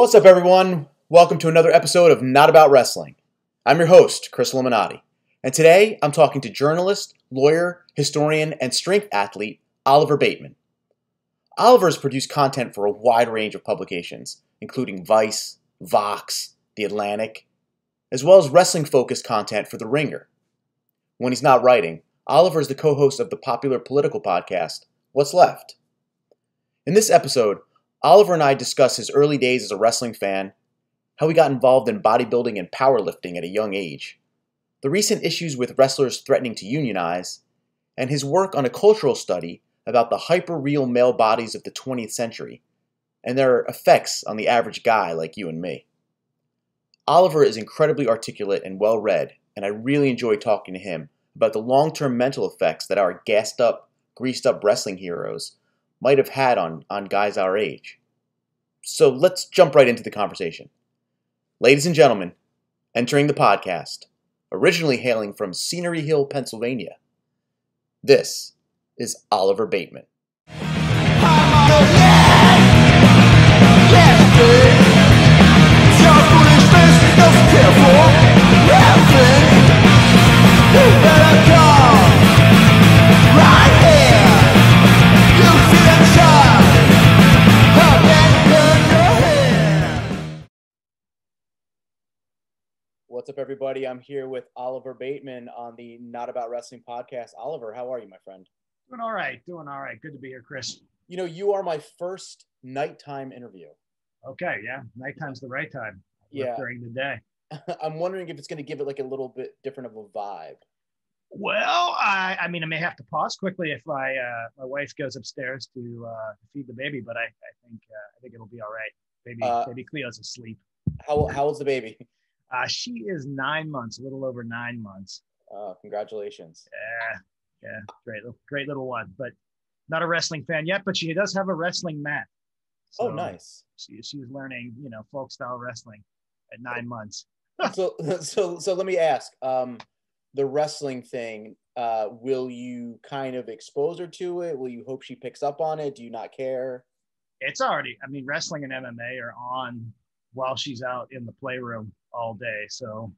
What's up, everyone? Welcome to another episode of Not About Wrestling. I'm your host, Chris Illuminati, and today I'm talking to journalist, lawyer, historian, and strength athlete Oliver Bateman. Oliver has produced content for a wide range of publications, including Vice, Vox, The Atlantic, as well as wrestling focused content for The Ringer. When he's not writing, Oliver is the co host of the popular political podcast, What's Left? In this episode, Oliver and I discuss his early days as a wrestling fan, how he got involved in bodybuilding and powerlifting at a young age, the recent issues with wrestlers threatening to unionize, and his work on a cultural study about the hyper-real male bodies of the 20th century and their effects on the average guy like you and me. Oliver is incredibly articulate and well read, and I really enjoy talking to him about the long term mental effects that our gassed up, greased up wrestling heroes might have had on, on guys our age. So let's jump right into the conversation. Ladies and gentlemen, entering the podcast, originally hailing from Scenery Hill, Pennsylvania, this is Oliver Bateman. What's up, everybody? I'm here with Oliver Bateman on the Not About Wrestling podcast. Oliver, how are you, my friend? Doing all right. Doing all right. Good to be here, Chris. You know, you are my first nighttime interview. Okay. Yeah. Nighttime's the right time. Yeah. During the day. I'm wondering if it's going to give it like a little bit different of a vibe. Well, I, I mean, I may have to pause quickly if I, uh, my wife goes upstairs to uh, feed the baby, but I, I think, uh, I think it'll be all right. Baby, Uh, baby Cleo's asleep. How how old's the baby? Uh, she is nine months, a little over nine months. Oh, congratulations. Yeah. Yeah. Great, little- great little one, but not a wrestling fan yet, but she does have a wrestling mat. Oh, So nice. She, she's learning, you know, folk style wrestling at nine months. so so so let me ask. Um, the wrestling thing. Uh, will you kind of expose her to it? Will you hope she picks up on it? Do you not care? it's already i mean wrestling and mma are on while she's out in the playroom all day. So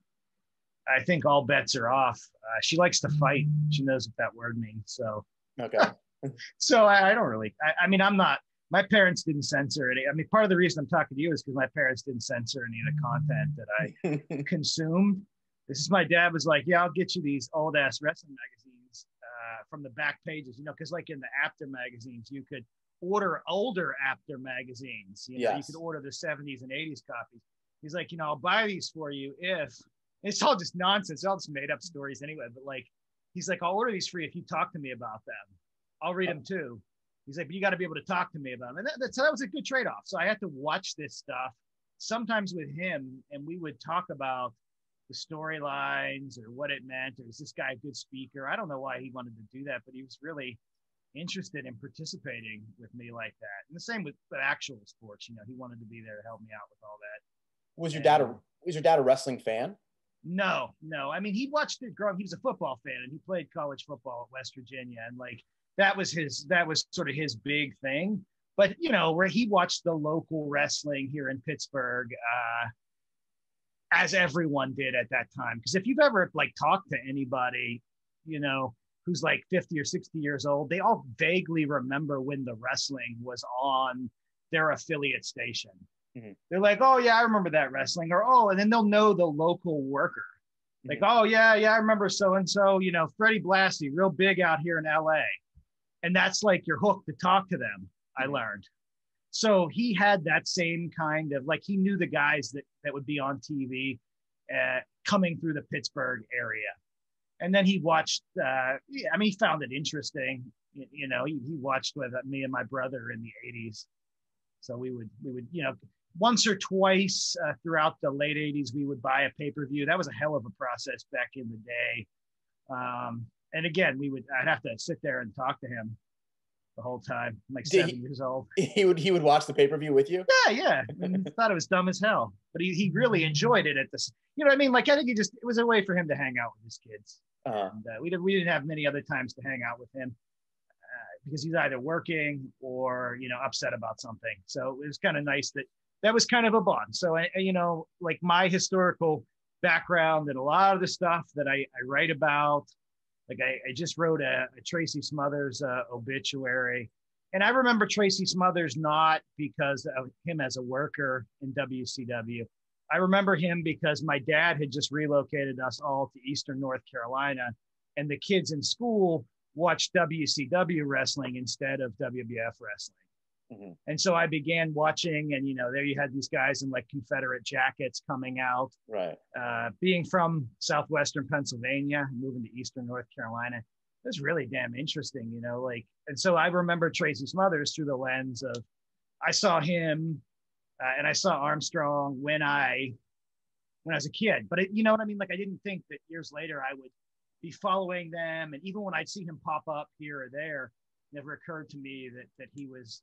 i think all bets are off. Uh, she likes to fight. She knows what that word means. So Okay. so i, I don't really I, I mean i'm not my parents didn't censor any i mean part of the reason i'm talking to you is because my parents didn't censor any of the content that i consumed. This is my dad was like yeah i'll get you these old ass wrestling magazines uh, from the back pages you know because like in the after magazines you could order older Apter magazines you know you Yes. could order the 70s and 80s copies. He's like you know i'll buy these for you if it's all just nonsense. It's all just made up stories anyway but like he's like i'll order these for you if you talk to me about them. I'll read oh. them too. He's like but you got to be able to talk to me about them and that, that, so that was a good trade-off. So i had to watch this stuff sometimes with him and we would talk about the storylines or what it meant. Or is this guy a good speaker? I don't know why he wanted to do that but he was really interested in participating with me like that. And the same with the actual sports you know he wanted to be there to help me out with all that. Was your dad a was your dad a wrestling fan? no no. I mean he watched it growing. He was a football fan and he played college football at west virginia. And like that was his that was sort of his big thing. But you know where he watched the local wrestling here in pittsburgh uh as everyone did at that time. Because if you've ever like talked to anybody you know who's like 50 or 60 years old they all vaguely remember when the wrestling was on their affiliate station Mhm. they're like oh yeah i remember that wrestling or oh and then they'll know the local worker like Mhm. oh yeah yeah i remember so and so you know freddie blassie real big out here in la and that's like your hook to talk to them i Mhm. learned so he had that same kind of like he knew the guys that that would be on tv uh, coming through the pittsburgh area and then he watched uh yeah, i mean he found it interesting. You, you know he, he watched with me and my brother in the 80s so we would we would you know once or twice uh, throughout the late 80s we would buy a pay-per-view. That was a hell of a process back in the day. Um, and again we would i'd have to sit there and talk to him the whole time like Did seven he- years old. He would he would watch the pay per view with you. yeah yeah. And thought it was dumb as hell. But he, he really enjoyed it at this you know what i mean? Like i think he just it was a way for him to hang out with his kids. Uh, and uh, we, did, we didn't have many other times to hang out with him uh, because he's either working or you know upset about something so it was kind of nice that that was kind of a bond. So I, you know, like my historical background and a lot of the stuff that I, I write about, like I, I just wrote a, a Tracy Smothers uh, obituary. And I remember Tracy Smothers not because of him as a worker in WCW. I remember him because my dad had just relocated us all to Eastern North Carolina, and the kids in school watched WCW wrestling instead of WWF wrestling. Mm-hmm. And so I began watching, and you know, there you had these guys in like Confederate jackets coming out. Right. Uh, being from southwestern Pennsylvania, moving to eastern North Carolina, it was really damn interesting, you know. Like, and so I remember Tracy Smothers through the lens of, I saw him, uh, and I saw Armstrong when I, when I was a kid. But it, you know what I mean? Like, I didn't think that years later I would be following them, and even when I'd see him pop up here or there, never occurred to me that that he was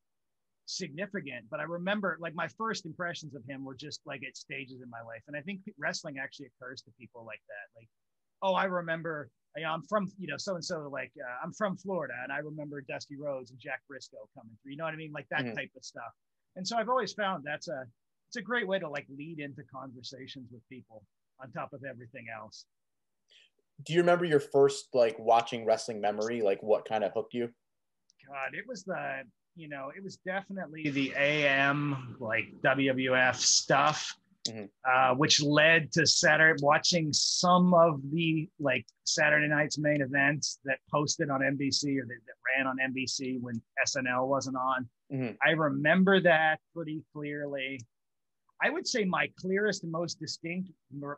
significant. But I remember like my first impressions of him were just like at stages in my life. And I think wrestling actually occurs to people like that. Like, oh, I remember, you know, I'm from, you know, so and so, like, uh, I'm from Florida and I remember Dusty Rhodes and Jack Brisco coming through. You know what I mean? Like that mm-hmm. type of stuff. And so I've always found that's a, it's a great way to like lead into conversations with people on top of everything else. Do you remember your first like watching wrestling memory? Like what kind of hooked you? God, it was the you know, it was definitely the AM like WWF stuff, mm-hmm. uh, which led to Saturday watching some of the like Saturday night's main events that posted on NBC or that, that ran on NBC when SNL wasn't on. Mm-hmm. I remember that pretty clearly. I would say my clearest and most distinct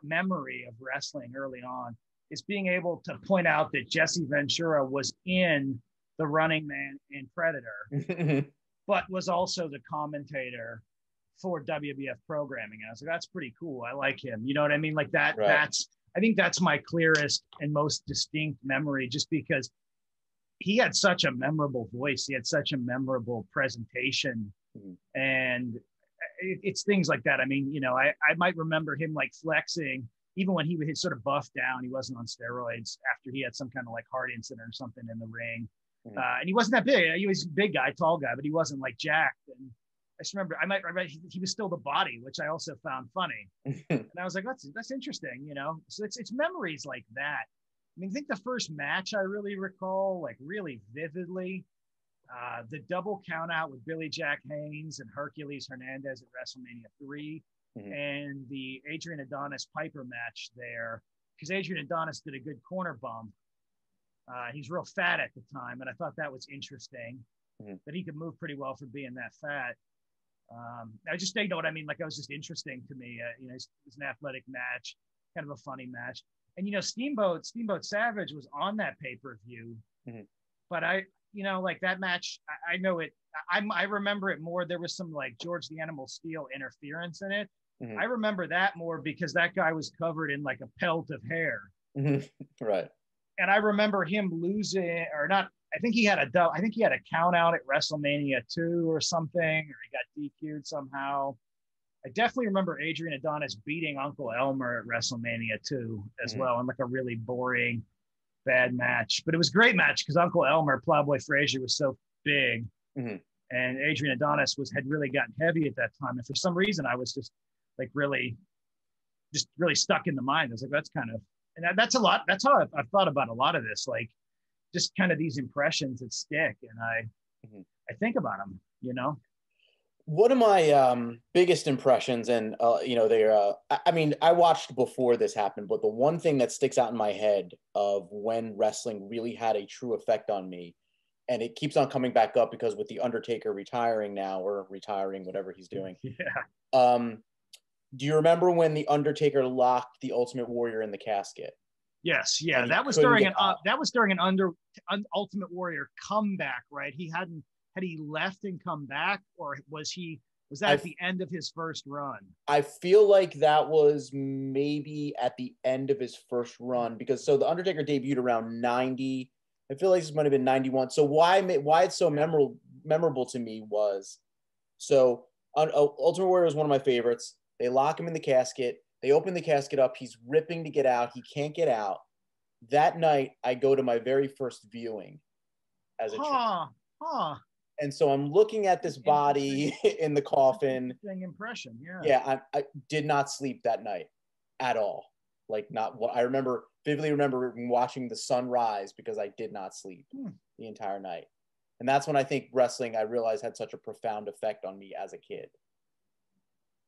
memory of wrestling early on is being able to point out that Jesse Ventura was in the running man and Predator, but was also the commentator for WBF programming. And I was like, that's pretty cool. I like him. You know what I mean? Like that, right. that's, I think that's my clearest and most distinct memory just because he had such a memorable voice. He had such a memorable presentation. Mm-hmm. And it, it's things like that. I mean, you know, I, I might remember him like flexing even when he was sort of buffed down, he wasn't on steroids after he had some kind of like heart incident or something in the ring. Mm. Uh, and he wasn't that big. He was a big guy, tall guy, but he wasn't like jacked. And just remember, I might, remember he, he was still the body, which I also found funny. and I was like, that's that's interesting, you know. So it's it's memories like that. I mean, I think the first match I really recall, like really vividly, uh, the double count out with Billy Jack Haynes and Hercules Hernandez at WrestleMania 3, mm-hmm. and the Adrian Adonis Piper match there, because Adrian Adonis did a good corner bump uh, he's real fat at the time, and I thought that was interesting mm-hmm. that he could move pretty well for being that fat. Um, I just you know what I mean. Like it was just interesting to me. Uh, you know, it was an athletic match, kind of a funny match. And you know, Steamboat Steamboat Savage was on that pay per view, mm-hmm. but I, you know, like that match, I, I know it. I, I remember it more. There was some like George the Animal Steele interference in it. Mm-hmm. I remember that more because that guy was covered in like a pelt of hair. Mm-hmm. Right and I remember him losing, or not. I think he had a I think he had a count out at WrestleMania two or something, or he got DQ'd somehow. I definitely remember Adrian Adonis beating Uncle Elmer at WrestleMania two as mm-hmm. well, in like a really boring, bad match. But it was a great match because Uncle Elmer, Plowboy Frazier, was so big, mm-hmm. and Adrian Adonis was had really gotten heavy at that time. And for some reason, I was just like really, just really stuck in the mind. I was like, that's kind of and that, that's a lot. That's how I've, I've, thought about a lot of this, like just kind of these impressions that stick, and I mm-hmm. I think about them, you know. One of my um, biggest impressions, and uh, you know, they're. Uh, I mean, I watched before this happened, but the one thing that sticks out in my head of when wrestling really had a true effect on me, and it keeps on coming back up because with the Undertaker retiring now or retiring, whatever he's doing. Yeah. Um, do you remember when the Undertaker locked the Ultimate Warrior in the casket? Yes, yeah, that was during an uh, that was during an under un, Ultimate Warrior comeback, right? He hadn't had he left and come back, or was he was that I, at the end of his first run? I feel like that was maybe at the end of his first run because so the Undertaker debuted around ninety. I feel like this might have been ninety one. So why why it's so memorable memorable to me was so uh, Ultimate Warrior was one of my favorites. They lock him in the casket. They open the casket up. He's ripping to get out. He can't get out. That night, I go to my very first viewing as a huh, huh. And so I'm looking at this body in the coffin. Impression. Yeah. Yeah, I, I did not sleep that night at all. Like not what I remember vividly remember watching the sun rise because I did not sleep Hmm. the entire night. And that's when I think wrestling I realized had such a profound effect on me as a kid.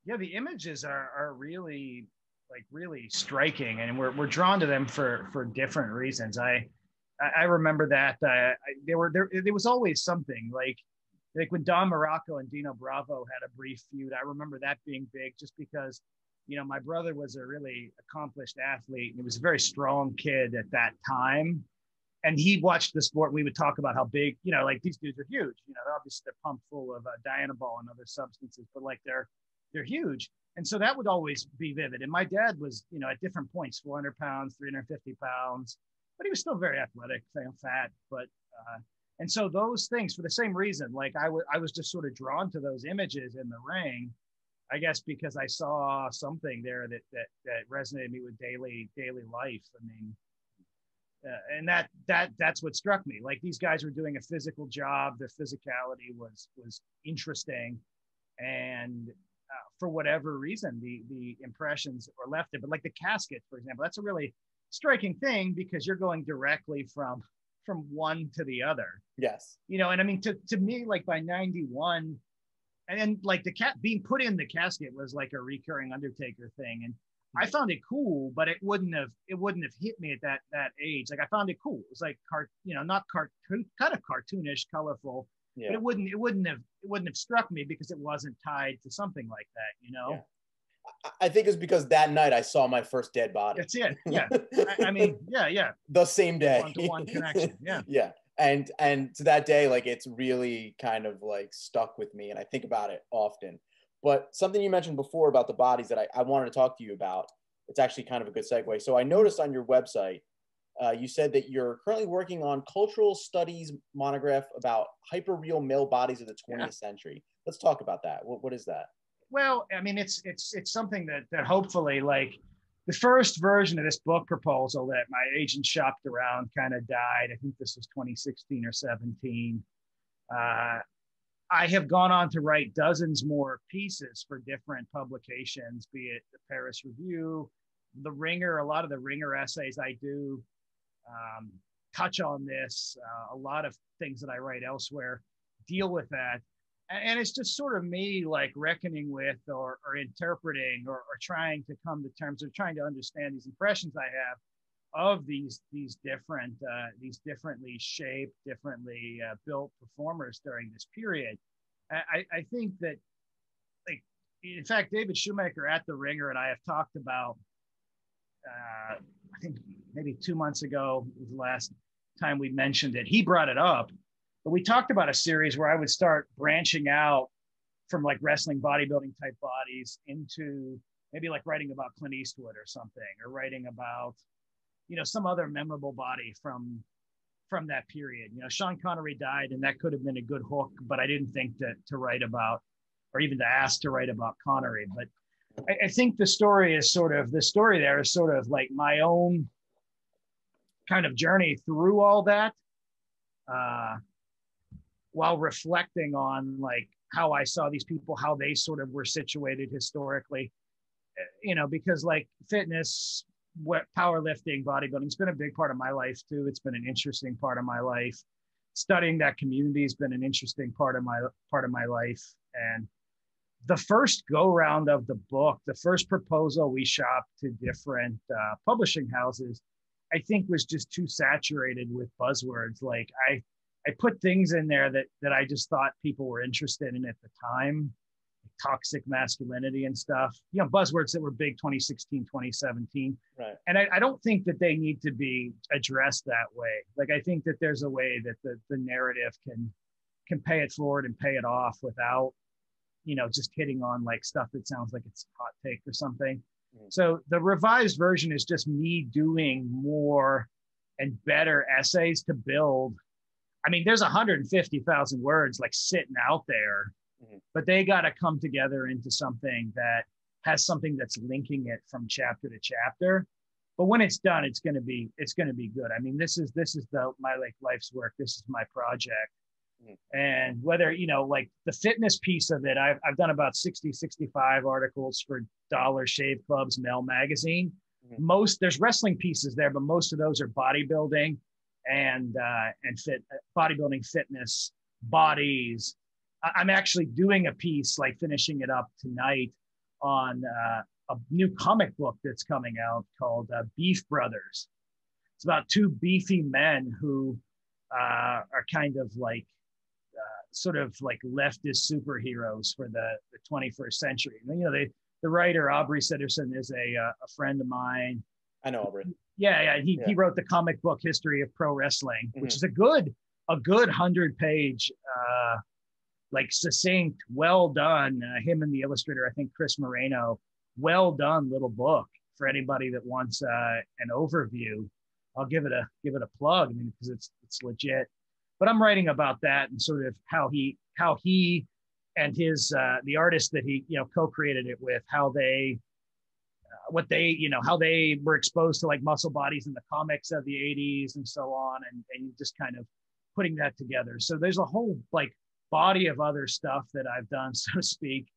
Yeah the images are are really like really striking and we're, we're drawn to them for for different reasons. I i remember that uh, I, there were there there was always something like like when don muraco and dino bravo had a brief feud i remember that being big just because you know my brother was a really accomplished athlete and he was a very strong kid at that time. And he watched the sport we would talk about how big you know like these dudes are huge you know obviously they're pumped full of uh, dianabol and other substances but like they're they're huge. And so that would always be vivid. And my dad was, you know, at different points, 400 pounds, 350 pounds, but he was still very athletic, fat. But, uh, and so those things for the same reason, like I, w- I was I was just sort of drawn to those images in the ring, I guess, because I saw something there that, that, that resonated me with daily, daily life. I mean, uh, and that that that's what struck me like these guys were doing a physical job their physicality was was interesting and for whatever reason, the the impressions are left there. But like the casket, for example, that's a really striking thing because you're going directly from from one to the other. Yes. You know, and I mean to to me, like by 91, and then like the cat being put in the casket was like a recurring Undertaker thing. And I found it cool, but it wouldn't have it wouldn't have hit me at that that age. Like I found it cool. It was like cart, you know, not cartoon, kind of cartoonish, colorful, Yeah. but it wouldn't it wouldn't have it wouldn't have struck me because it wasn't tied to something like that you know Yeah. I- think it's because that night I saw my first dead body. that's it yeah I, I mean yeah yeah the same day. one-to-one connection yeah yeah. And and to that day, like it's really kind of like stuck with me and I think about it often. But something you mentioned before about the bodies that I, I wanted to talk to you about, it's actually kind of a good segue. So I noticed on your website, uh, you said that you're currently working on cultural studies monograph about hyperreal male bodies of the 20th Yeah. century. Let's talk about that. What, what is that? well i mean it's it's it's something that that hopefully like the first version of this book proposal that my agent shopped around kind of died i think this was 2016 or 17 uh, I have gone on to write dozens more pieces for different publications, be it the Paris Review, the Ringer. A lot of the Ringer essays I do um, touch on this. Uh, a lot of things that I write elsewhere deal with that. And it's just sort of me like reckoning with or, or interpreting or, or trying to come to terms of trying to understand these impressions I have of these these different uh, these differently shaped, differently uh, built performers during this period. I, I think that, like, in fact, David Shoemaker at the Ringer and I have talked about. Uh, I think maybe two months ago was the last time we mentioned it. He brought it up, but we talked about a series where I would start branching out from like wrestling, bodybuilding type bodies into maybe like writing about Clint Eastwood or something, or writing about you know some other memorable body from from that period you know sean connery died and that could have been a good hook but i didn't think to, to write about or even to ask to write about connery but I, I think the story is sort of the story there is sort of like my own kind of journey through all that uh, while reflecting on like how i saw these people how they sort of were situated historically you know because like fitness what powerlifting, bodybuilding, it's been a big part of my life too. It's been an interesting part of my life. Studying that community has been an interesting part of my part of my life. And the first go round of the book, the first proposal we shopped to different uh, publishing houses, I think was just too saturated with buzzwords. Like I, I put things in there that that I just thought people were interested in at the time toxic masculinity and stuff, you know, buzzwords that were big 2016, 2017. Right. And I, I don't think that they need to be addressed that way. Like I think that there's a way that the, the narrative can can pay it forward and pay it off without, you know, just hitting on like stuff that sounds like it's hot take or something. Mhm. So the revised version is just me doing more and better essays to build. I mean, there's 150,000 words like sitting out there Mhm. but they got to come together into something that has something that's linking it from chapter to chapter but when it's done it's going to be it's going to be good i mean this is this is the my like life's work this is my project And whether, you know, like the fitness piece of it, I've, I've done about 60, 65 articles for Dollar Shave Club's MEL Magazine. Mhm. Most there's wrestling pieces there, but most of those are bodybuilding and uh, and fit bodybuilding fitness bodies. I- I'm actually doing a piece, like finishing it up tonight, on uh, a new comic book that's coming out called uh, Beef Brothers. It's about two beefy men who uh, are kind of like sort of like leftist superheroes for the, the 21st century. And, you know, they, the writer Aubrey Sitterson is a, uh, a friend of mine. I know, Aubrey. Yeah, yeah. He, he wrote the comic book history of pro wrestling, which Mhm. is a good a good hundred page, uh, like succinct, well done. Uh, him and the illustrator, I think Chris Moreno, well done little book for anybody that wants uh, an overview. I'll give it a give it a plug. I mean, because it's it's legit. But I'm writing about that and sort of how he how he and his uh, the artist that he you know co-created it with how they uh, what they you know how they were exposed to like muscle bodies in the comics of the 80s and so on and, and just kind of putting that together so there's a whole like body of other stuff that i've done so to speak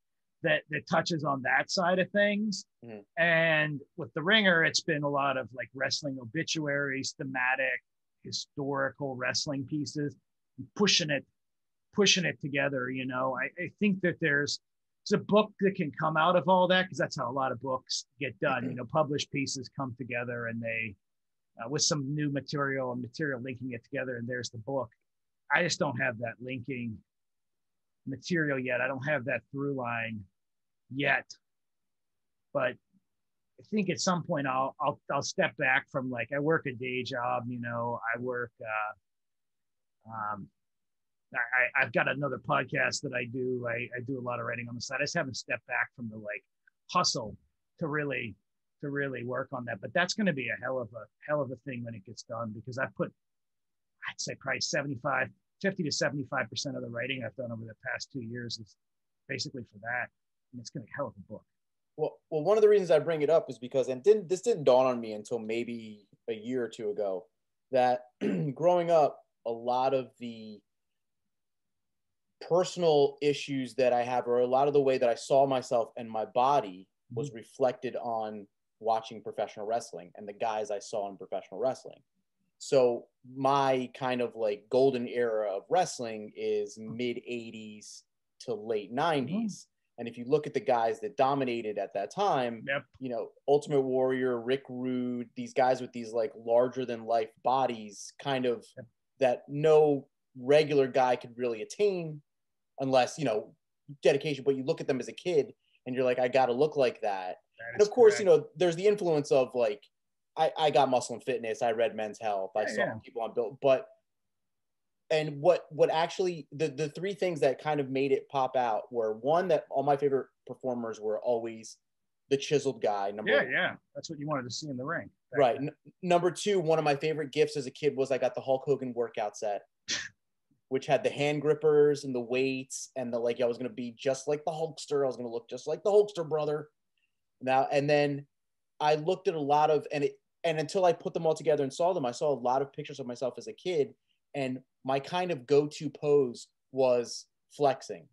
that that touches on that side of things Mhm. and with the ringer it's been a lot of like wrestling obituaries thematic historical wrestling pieces pushing it pushing it together you know i, I think that there's it's a book that can come out of all that because that's how a lot of books get done. You know, published pieces come together and they, uh, with some new material and material linking it together, and there's the book. I just don't have that linking material yet. I don't have that through line yet. But I think at some point I'll I'll I'll step back from like I work a day job. You know, I work. Uh, um, I, I've got another podcast that I do. I, I do a lot of writing on the side. I just haven't stepped back from the like hustle to really to really work on that. But that's going to be a hell of a hell of a thing when it gets done because I put I'd say probably 75, 50 to 75 percent of the writing I've done over the past two years is basically for that. And it's going to be hell of a book. Well, well, one of the reasons I bring it up is because, and didn't this didn't dawn on me until maybe a year or two ago, that growing up, a lot of the personal issues that I have, or a lot of the way that I saw myself and my body, mm-hmm. was reflected on watching professional wrestling and the guys I saw in professional wrestling. So my kind of like golden era of wrestling is mid 80s to late 90s. And if you look at the guys that dominated at that time, Yep. you know, Ultimate Warrior, Rick Rude, these guys with these like larger than life bodies, kind of Yep. that no regular guy could really attain unless, you know, dedication. But you look at them as a kid and you're like, I got to look like that. That And of course, correct. you know, there's the influence of like, I, I got muscle and fitness. I read Men's Health. I Yeah, saw yeah. people on built, but and what what actually the the three things that kind of made it pop out were one that all my favorite performers were always the chiseled guy. Number yeah, yeah, that's what you wanted to see in the ring. right. N- number two, one of my favorite gifts as a kid was I got the Hulk Hogan workout set, which had the hand grippers and the weights and the like. I was gonna be just like the Hulkster. I was gonna look just like the Hulkster brother. Now and then, I looked at a lot of and it and until I put them all together and saw them, I saw a lot of pictures of myself as a kid, and my kind of go-to pose was flexing.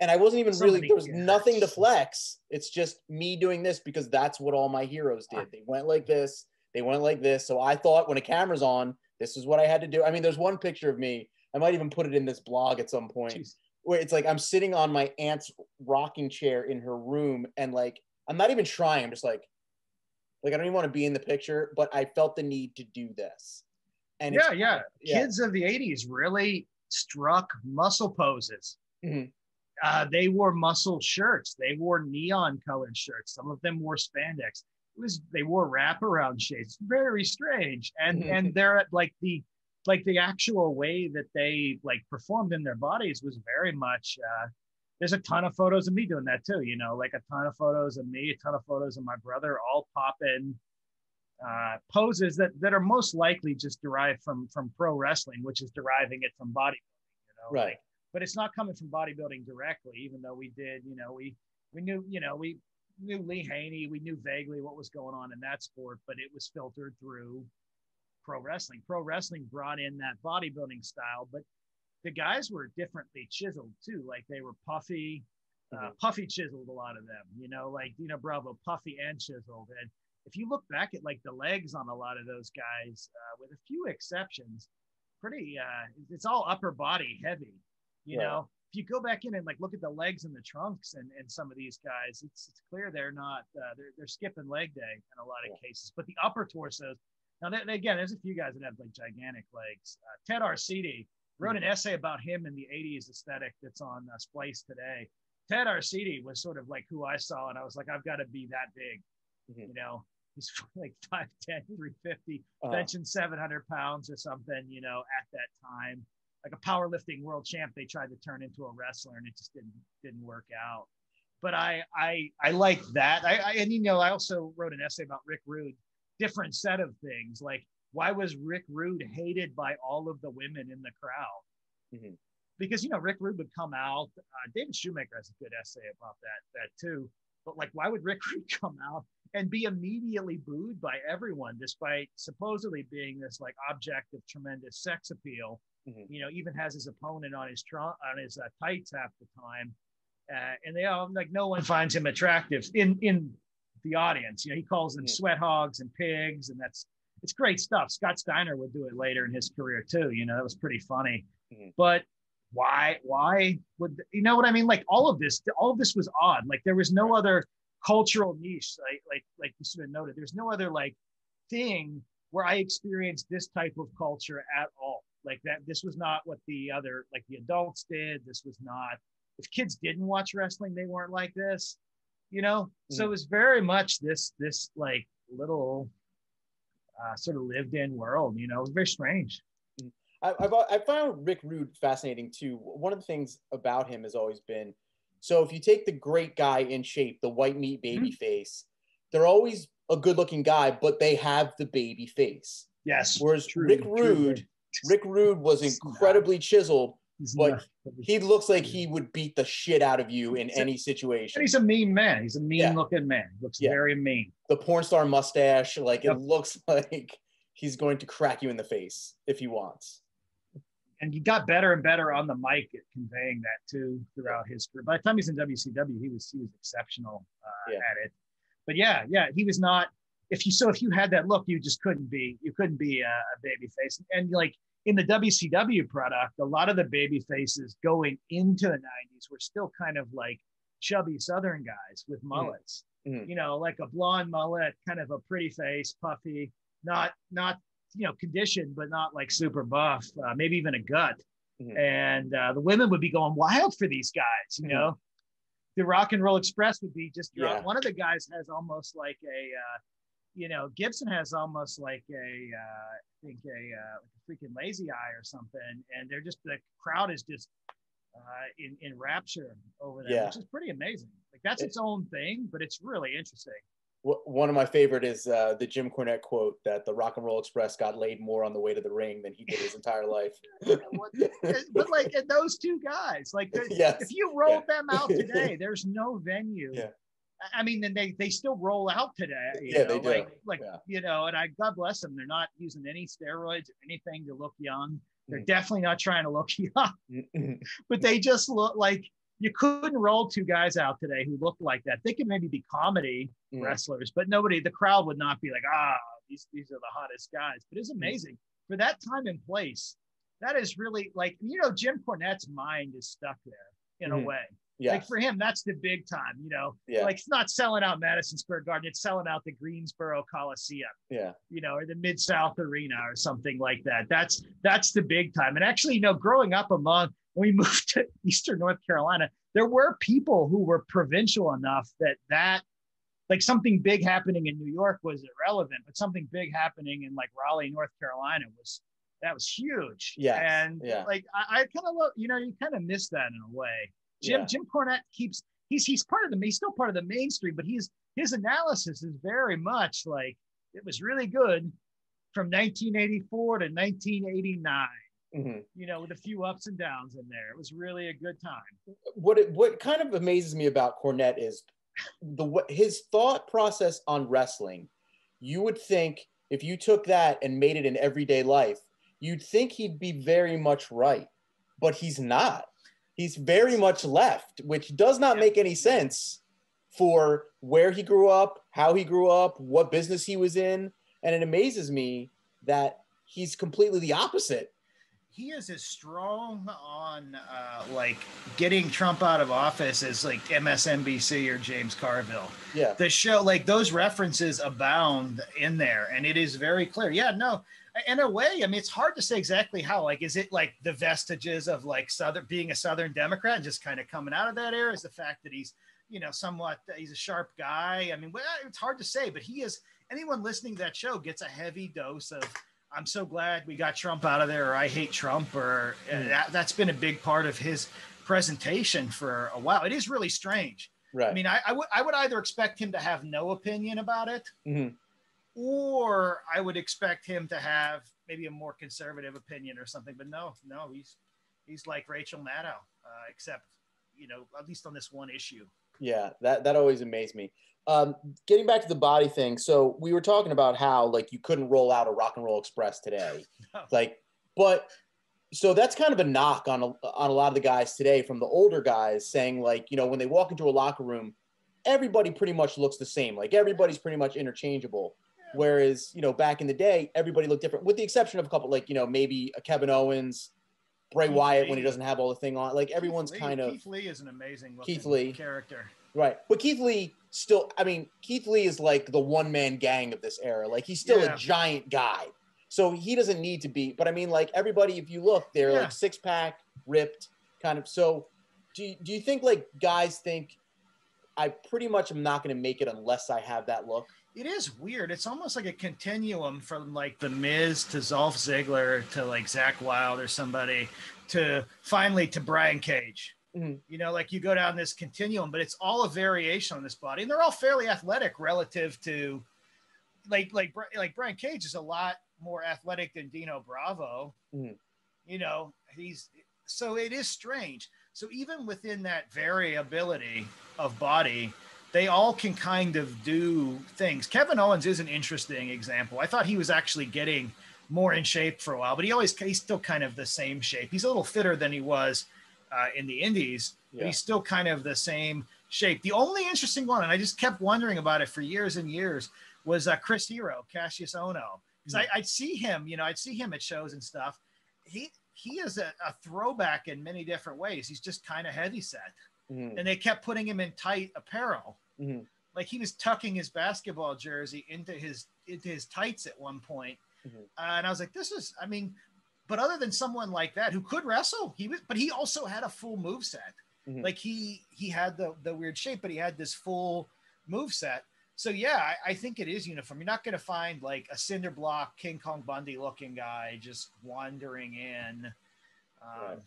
And I wasn't even really there was nothing to flex. It's just me doing this because that's what all my heroes did. They went like this, they went like this. So I thought when a camera's on, this is what I had to do. I mean, there's one picture of me. I might even put it in this blog at some point Jeez. where it's like I'm sitting on my aunt's rocking chair in her room and like I'm not even trying. I'm just like like I don't even want to be in the picture, but I felt the need to do this. And yeah, yeah, yeah. Kids of the '80s really struck muscle poses. Mhm. Uh, they wore muscle shirts. They wore neon colored shirts. Some of them wore spandex. It was they wore wraparound shades. Very strange. And Mhm. and they're at like the like the actual way that they like performed in their bodies was very much. Uh, there's a ton of photos of me doing that too. You know, like a ton of photos of me, a ton of photos of my brother, all popping uh, poses that that are most likely just derived from from pro wrestling, which is deriving it from bodybuilding. You know, Right. Like, but it's not coming from bodybuilding directly, even though we did. You know, we we knew you know we knew Lee Haney, we knew vaguely what was going on in that sport, but it was filtered through pro wrestling. Pro wrestling brought in that bodybuilding style, but the guys were differently chiseled too. Like they were puffy, uh, mm-hmm. puffy chiseled a lot of them. You know, like Dino Bravo, puffy and chiseled. And if you look back at like the legs on a lot of those guys, uh, with a few exceptions, pretty. Uh, it's all upper body heavy. You yeah. know, if you go back in and like look at the legs and the trunks and, and some of these guys, it's, it's clear they're not uh, they're they're skipping leg day in a lot of yeah. cases. But the upper torsos. Now, they, again, there's a few guys that have like gigantic legs. Uh, Ted Arcidi wrote an mm-hmm. essay about him in the 80s aesthetic that's on uh, Splice today. Ted Arcidi was sort of like who I saw, and I was like, I've got to be that big, mm-hmm. you know. He's like 5'10, 350, uh-huh. benching 700 pounds or something, you know, at that time. Like a powerlifting world champ they tried to turn into a wrestler and it just didn't didn't work out. But i i i like that. I, I and you know i also wrote an essay about rick rude different set of things. Like why was rick rude hated by all of the women in the crowd? Mm-hmm. because you know rick rude would come out uh, david shoemaker has a good essay about that that too. But like why would rick rude come out and be immediately booed by everyone despite supposedly being this like object of tremendous sex appeal Mm-hmm. You know, even has his opponent on his trunk on his uh, tights half the time, uh, and they all like no one finds him attractive in in the audience. You know, he calls them mm-hmm. sweat hogs and pigs, and that's it's great stuff. Scott Steiner would do it later in his career too. You know, that was pretty funny. Mm-hmm. But why why would you know what I mean? Like all of this, all of this was odd. Like there was no other cultural niche, like like like you sort of noted. There's no other like thing where I experienced this type of culture at all. Like that, this was not what the other, like the adults did. This was not, if kids didn't watch wrestling, they weren't like this, you know? Mm. So it was very much this, this like little uh, sort of lived in world, you know, it was very strange. Mm. I, I've, I found Rick Rude fascinating too. One of the things about him has always been, so if you take the great guy in shape, the white meat baby mm-hmm. face, they're always a good looking guy, but they have the baby face. Yes. Whereas true, Rick Rude, true. Rick Rude was incredibly chiseled, but he looks like he would beat the shit out of you in any situation. And he's a mean man. He's a mean yeah. looking man. Looks yeah. very mean. The porn star mustache, like yep. it looks like he's going to crack you in the face if he wants. And he got better and better on the mic at conveying that too throughout his career. By the time he's in WCW, he was he was exceptional uh, yeah. at it. But yeah, yeah, he was not if you so if you had that look, you just couldn't be you couldn't be a, a baby face. And like in the WCW product, a lot of the baby faces going into the 90s were still kind of like chubby Southern guys with mm-hmm. mullets. Mm-hmm. You know, like a blonde mullet, kind of a pretty face, puffy, not not you know conditioned, but not like super buff, uh, maybe even a gut. Mm-hmm. And uh, the women would be going wild for these guys. You mm-hmm. know, the Rock and Roll Express would be just yeah. one of the guys has almost like a uh, you know, Gibson has almost like a, uh, I think a, uh, like a freaking lazy eye or something, and they're just the crowd is just uh, in in rapture over there, yeah. which is pretty amazing. Like that's its own thing, but it's really interesting. One of my favorite is uh, the Jim Cornette quote that the Rock and Roll Express got laid more on the way to the ring than he did his entire life. but like those two guys, like yes. if you rolled yeah. them out today, there's no venue yeah I mean, then they they still roll out today. yeah, know? they do. Like, like yeah. you know, and I God bless them. They're not using any steroids or anything to look young. They're mm. definitely not trying to look young, but they just look like you couldn't roll two guys out today who looked like that. They could maybe be comedy mm. wrestlers, but nobody, the crowd would not be like, ah, these these are the hottest guys. But it's mm. amazing mm. for that time and place. That is really like you know, Jim Cornette's mind is stuck there in a mm-hmm. way. Yeah. Like for him, that's the big time, you know. Yeah. Like it's not selling out Madison Square Garden, it's selling out the Greensboro Coliseum. Yeah. You know, or the Mid South Arena or something like that. That's that's the big time. And actually, you know, growing up among when we moved to Eastern North Carolina, there were people who were provincial enough that that like something big happening in New York was irrelevant, but something big happening in like Raleigh, North Carolina was that was huge. Yeah. And yeah. like I, I kind of look, you know, you kind of miss that in a way. Jim yeah. Jim Cornette keeps he's he's part of the he's still part of the mainstream, but he's his analysis is very much like it was really good from 1984 to 1989. Mm-hmm. You know, with a few ups and downs in there. It was really a good time. What it, what kind of amazes me about Cornette is the his thought process on wrestling. You would think if you took that and made it in everyday life, you'd think he'd be very much right but he's not. He's very much left, which does not make any sense for where he grew up, how he grew up, what business he was in. And it amazes me that he's completely the opposite. He is as strong on uh, like getting Trump out of office as like MSNBC or James Carville. Yeah. The show, like those references abound in there, and it is very clear. Yeah, no, in a way, I mean, it's hard to say exactly how. Like, is it like the vestiges of like Southern being a Southern Democrat and just kind of coming out of that era? Is the fact that he's, you know, somewhat he's a sharp guy? I mean, well, it's hard to say, but he is. Anyone listening to that show gets a heavy dose of. I'm so glad we got Trump out of there, or I hate Trump, or mm. that, that's been a big part of his presentation for a while. It is really strange. Right. I mean, I, I would I would either expect him to have no opinion about it, mm-hmm or I would expect him to have maybe a more conservative opinion or something. But no, no, he's he's like Rachel Maddow, uh, except you know at least on this one issue. Yeah, that that always amazed me. Um, getting back to the body thing, so we were talking about how like you couldn't roll out a rock and roll express today, no. like, but so that's kind of a knock on a, on a lot of the guys today from the older guys saying like you know when they walk into a locker room, everybody pretty much looks the same, like everybody's pretty much interchangeable. Whereas, you know, back in the day, everybody looked different, with the exception of a couple, like, you know, maybe a Kevin Owens, Bray Keith Wyatt Lee. when he doesn't have all the thing on. Like, everyone's Keith kind of. Keith Lee is an amazing Keith Lee. character. Right. But Keith Lee still, I mean, Keith Lee is like the one man gang of this era. Like, he's still yeah. a giant guy. So he doesn't need to be. But I mean, like, everybody, if you look, they're yeah. like six pack, ripped, kind of. So do you, do you think, like, guys think, I pretty much am not going to make it unless I have that look? It is weird. It's almost like a continuum from like the Miz to Dolph Ziggler to like Zach Wylde or somebody to finally to Brian Cage. Mm-hmm. You know, like you go down this continuum, but it's all a variation on this body, and they're all fairly athletic relative to like like like Brian Cage is a lot more athletic than Dino Bravo. Mm-hmm. You know, he's so it is strange. So even within that variability of body, they all can kind of do things. Kevin Owens is an interesting example. I thought he was actually getting more in shape for a while, but he always he's still kind of the same shape. He's a little fitter than he was uh, in the Indies, yeah. but he's still kind of the same shape. The only interesting one, and I just kept wondering about it for years and years, was uh, Chris Hero, Cassius Ohno, because mm-hmm. I'd see him, you know, I'd see him at shows and stuff. He he is a, a throwback in many different ways. He's just kind of heavy set, mm-hmm. and they kept putting him in tight apparel Mm-hmm. Like he was tucking his basketball jersey into his into his tights at one point. Mm-hmm. Uh, and I was like, this is, I mean, but other than someone like that who could wrestle, he was, but he also had a full move set. Mm-hmm. Like he he had the the weird shape, but he had this full move set. So yeah, I, I think it is uniform. You're not going to find like a cinder block King Kong Bundy looking guy just wandering in. Um, right.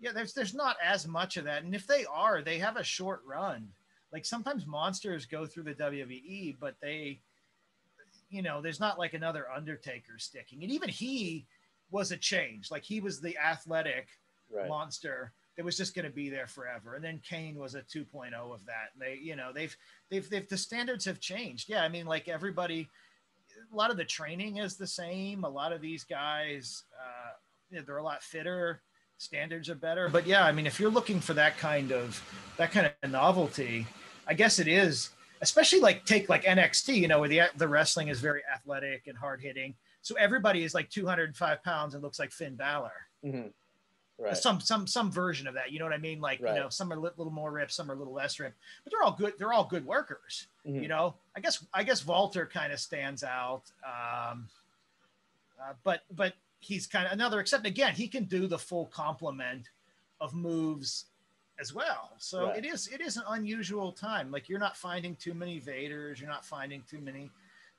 Yeah, there's there's not as much of that, and if they are, they have a short run like sometimes monsters go through the WWE, but they, you know, there's not like another Undertaker sticking. And even he was a change. Like he was the athletic right. monster that was just going to be there forever. And then Kane was a 2.0 of that. And they, you know, they've, they've, they've, the standards have changed. Yeah. I mean, like everybody, a lot of the training is the same. A lot of these guys, uh, they're a lot fitter standards are better. But yeah, I mean, if you're looking for that kind of that kind of novelty, I guess it is. Especially like take like NXT, you know, where the the wrestling is very athletic and hard hitting. So everybody is like 205 pounds and looks like Finn Balor. Mm-hmm. Right. Some some some version of that. You know what I mean? Like right. you know, some are a little more ripped, some are a little less ripped, but they're all good. They're all good workers. Mm-hmm. You know, I guess I guess Walter kind of stands out. Um, uh, but but he's kind of another except again he can do the full complement of moves as well. So right. it is it is an unusual time. Like you're not finding too many vaders you're not finding too many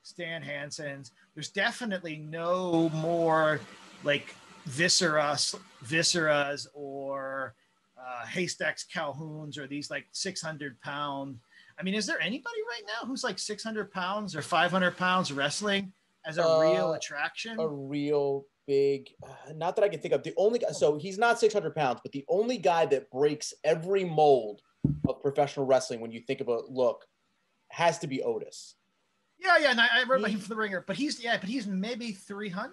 stan hansens there's definitely no more like visceras visceras or uh, haystacks calhouns or these like 600 pound. I mean is there anybody right now who's like 600 pounds or 500 pounds wrestling as a uh, real attraction? a real big. Uh, not that I can think of. The only guy, so he's not 600 pounds, but the only guy that breaks every mold of professional wrestling when you think of a look has to be Otis. Yeah, yeah, and I, I remember him for the ringer, but he's yeah, but he's maybe 300.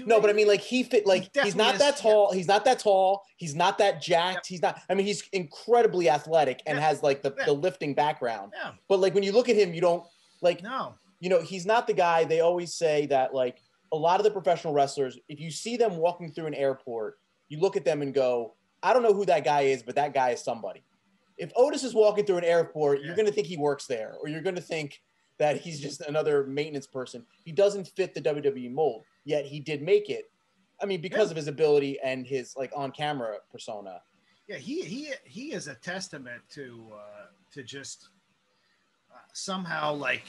No, but I mean, like he fit like He he's not definitely that is, tall. He's not that tall. He's not that jacked. He's not. I mean, he's incredibly athletic and Yeah. has like the, Yeah. the lifting background. Yeah, But like when you look at him, you don't like no, you know he's not the guy. They always say that like a lot of the professional wrestlers, if you see them walking through an airport, you look at them and go, I don't know who that guy is, but that guy is somebody. If Otis is walking through an airport, Yeah. you're going to think he works there, or you're going to think that he's just another maintenance person. He doesn't fit the WWE mold, yet he did make it. I mean, because Yeah. of his ability and his like on-camera persona. yeah, he he he is a testament to uh, to just uh, somehow like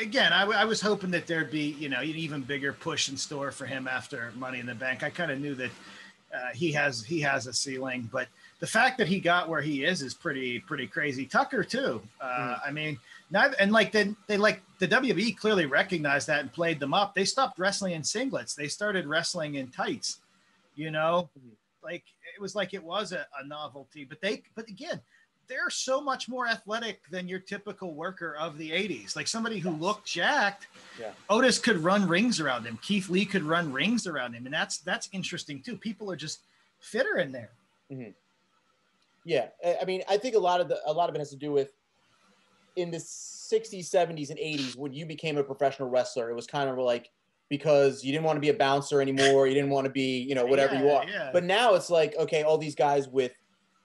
again. I, w- I was hoping that there'd be you know an even bigger push in store for him after Money in the Bank. I kind of knew that uh, he has he has a ceiling, but the fact that he got where he is is pretty pretty crazy. Tucker too. Uh, I mean, neither and like they they like the WWE clearly recognized that and played them up. They stopped wrestling in singlets. They started wrestling in tights. You know, Mhm. like it was like it was a, a novelty. But they but again. They're so much more athletic than your typical worker of the 80s. Like somebody who Yes. looked jacked, Yeah. Otis could run rings around him. Keith Lee could run rings around him, and that's that's interesting too. People are just fitter in there. Mm-hmm. Yeah, I mean, I think a lot of the a lot of it has to do with in the 60s, 70s, and 80s when you became a professional wrestler. It was kind of like because you didn't want to be a bouncer anymore, you didn't want to be, you know, whatever you are. yeah. But now it's like, okay, all these guys with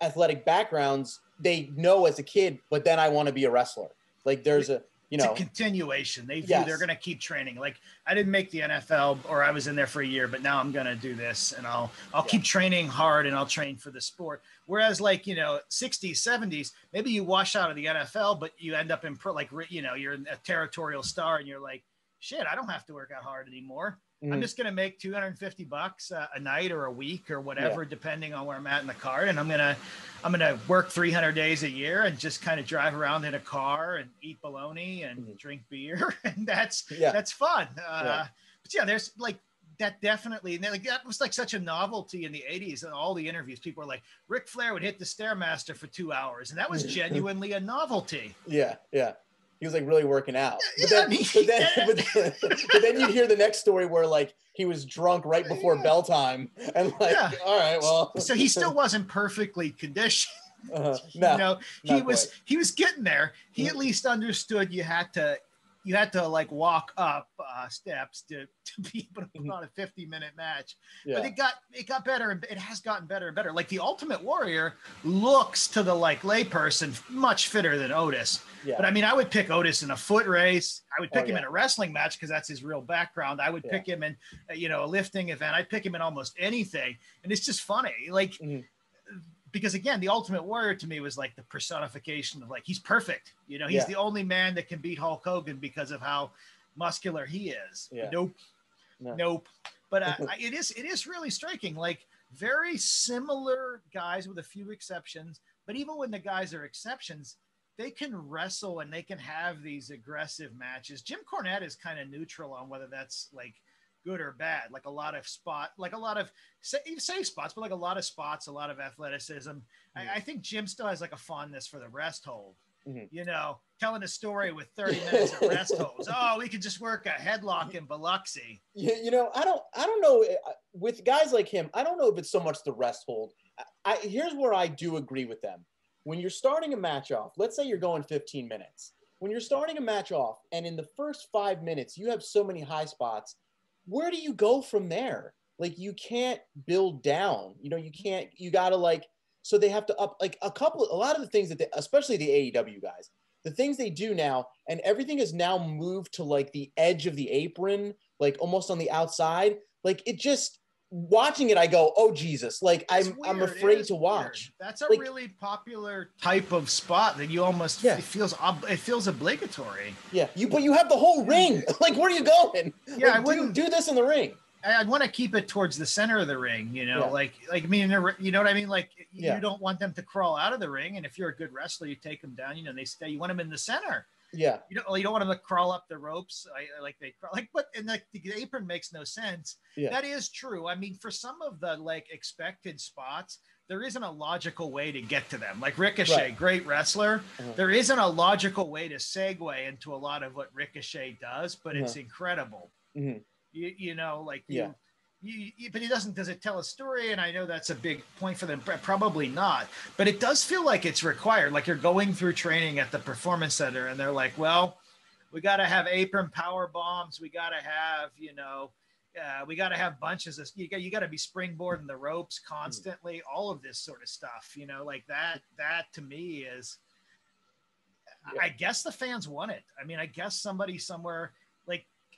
athletic backgrounds, they know as a kid, but then I want to be a wrestler. Like there's a, you know, continuation. They Yes. they're going to keep training. Like I didn't make the NFL, or I was in there for a year, but now I'm going to do this, and I'll I'll Yeah. keep training hard, and I'll train for the sport. Whereas, like you know, 60s, 70s, maybe you wash out of the NFL, but you end up in pro, like you know, you're a territorial star, and you're like, shit, I don't have to work out hard anymore. I'm Mhm. just going to make 250 bucks uh, a night or a week or whatever, depending on where I'm at in the car. And I'm going to, I'm going to work 300 days a year and just kind of drive around in a car and eat bologna and Mhm. drink beer. And that's, Yeah. that's fun. Uh, Yeah. But yeah, there's like, that definitely, and like that was like such a novelty in the 80s and all the interviews. People were like, Ric Flair would hit the Stairmaster for two hours. And that was genuinely a novelty. Yeah, yeah. He was like really working out. But then, but, then but, then, but then you'd hear the next story where like he was drunk right before Yeah. bell time and like, all right, well, So he still wasn't perfectly conditioned. uh, you no, know he was quite. he was getting there he at least understood you had to you had to like walk up uh, steps to, to be able to put Mhm. on a 50 minute match yeah, but it got it got better and it has gotten better and better. Like the ultimate warrior looks to the like layperson much fitter than otis. Yeah. but i mean i would pick otis in a foot race. I would Oh, pick him yeah. in a wrestling match because that's his real background. I would pick him in uh, you know a lifting event. I'd pick him in almost anything. And it's just funny. Like Mhm. Because again, the Ultimate Warrior to me was like the personification of like he's perfect. You know, he's Yeah. the only man that can beat Hulk Hogan because of how muscular he is. Yeah. Nope, No. nope. But uh, it is it is really striking. Like very similar guys with a few exceptions. But even when the guys are exceptions, they can wrestle and they can have these aggressive matches. Jim Cornette is kind of neutral on whether that's like good or bad. Like a lot of spot, like a lot of sa- safe spots, but like a lot of spots, a lot of athleticism. I, I think Jim still has like a fondness for the rest hold. Mhm. You know, telling a story with 30 minutes of rest holds. Oh, we could just work a headlock in Biloxi. you, you know, I don't, I don't know. uh, With guys like him, I don't know if it's so much the rest hold. I, I here's where I do agree with them. When you're starting a match off, let's say you're going 15 minutes. When you're starting a match off, and in the first five minutes you have so many high spots, where do you go from there? Like you can't build down. You know, you can't. You gotta like. So they have to up like a couple. A lot of the things that, they, especially the AEW guys, the things they do now, and everything is now moved to like the edge of the apron, like almost on the outside. Like it just watching it, I go, oh Jesus! Like It's I'm I'm afraid to weird. watch. That's a Like- really popular type of spot that you almost Yeah. it feels ob- it feels obligatory. Yeah, you but you have the whole ring. Like where are you going? Yeah, Like, I wouldn't- do, this in the ring. I'd want to keep it towards the center of the ring, you know, Yeah. like like I mean, you know what I mean? Like you Yeah. don't want them to crawl out of the ring, and if you're a good wrestler, you take them down. You know, they stay. You want them in the center. Yeah, You don't. You don't want them to crawl up the ropes I, like they crawl. Like, but and like the apron makes no sense. Yeah. That is true. I mean, for some of the like expected spots, there isn't a logical way to get to them. Like Ricochet, Right. great wrestler. Mhm. There isn't a logical way to segue into a lot of what Ricochet does, but it's Uh-huh. incredible. Mhm. You, you know, like Yeah. you, you- but he doesn't. Does it tell a story? And I know that's a big point for them. Probably not. But it does feel like it's required. Like you're going through training at the performance center, and they're like, "Well, we got to have apron power bombs. We got to have, you know, uh, we got to have bunches of. You got you got to be springboarding the ropes constantly. All of this sort of stuff. You know, like that. That to me is. I guess the fans want it. I mean, I guess somebody somewhere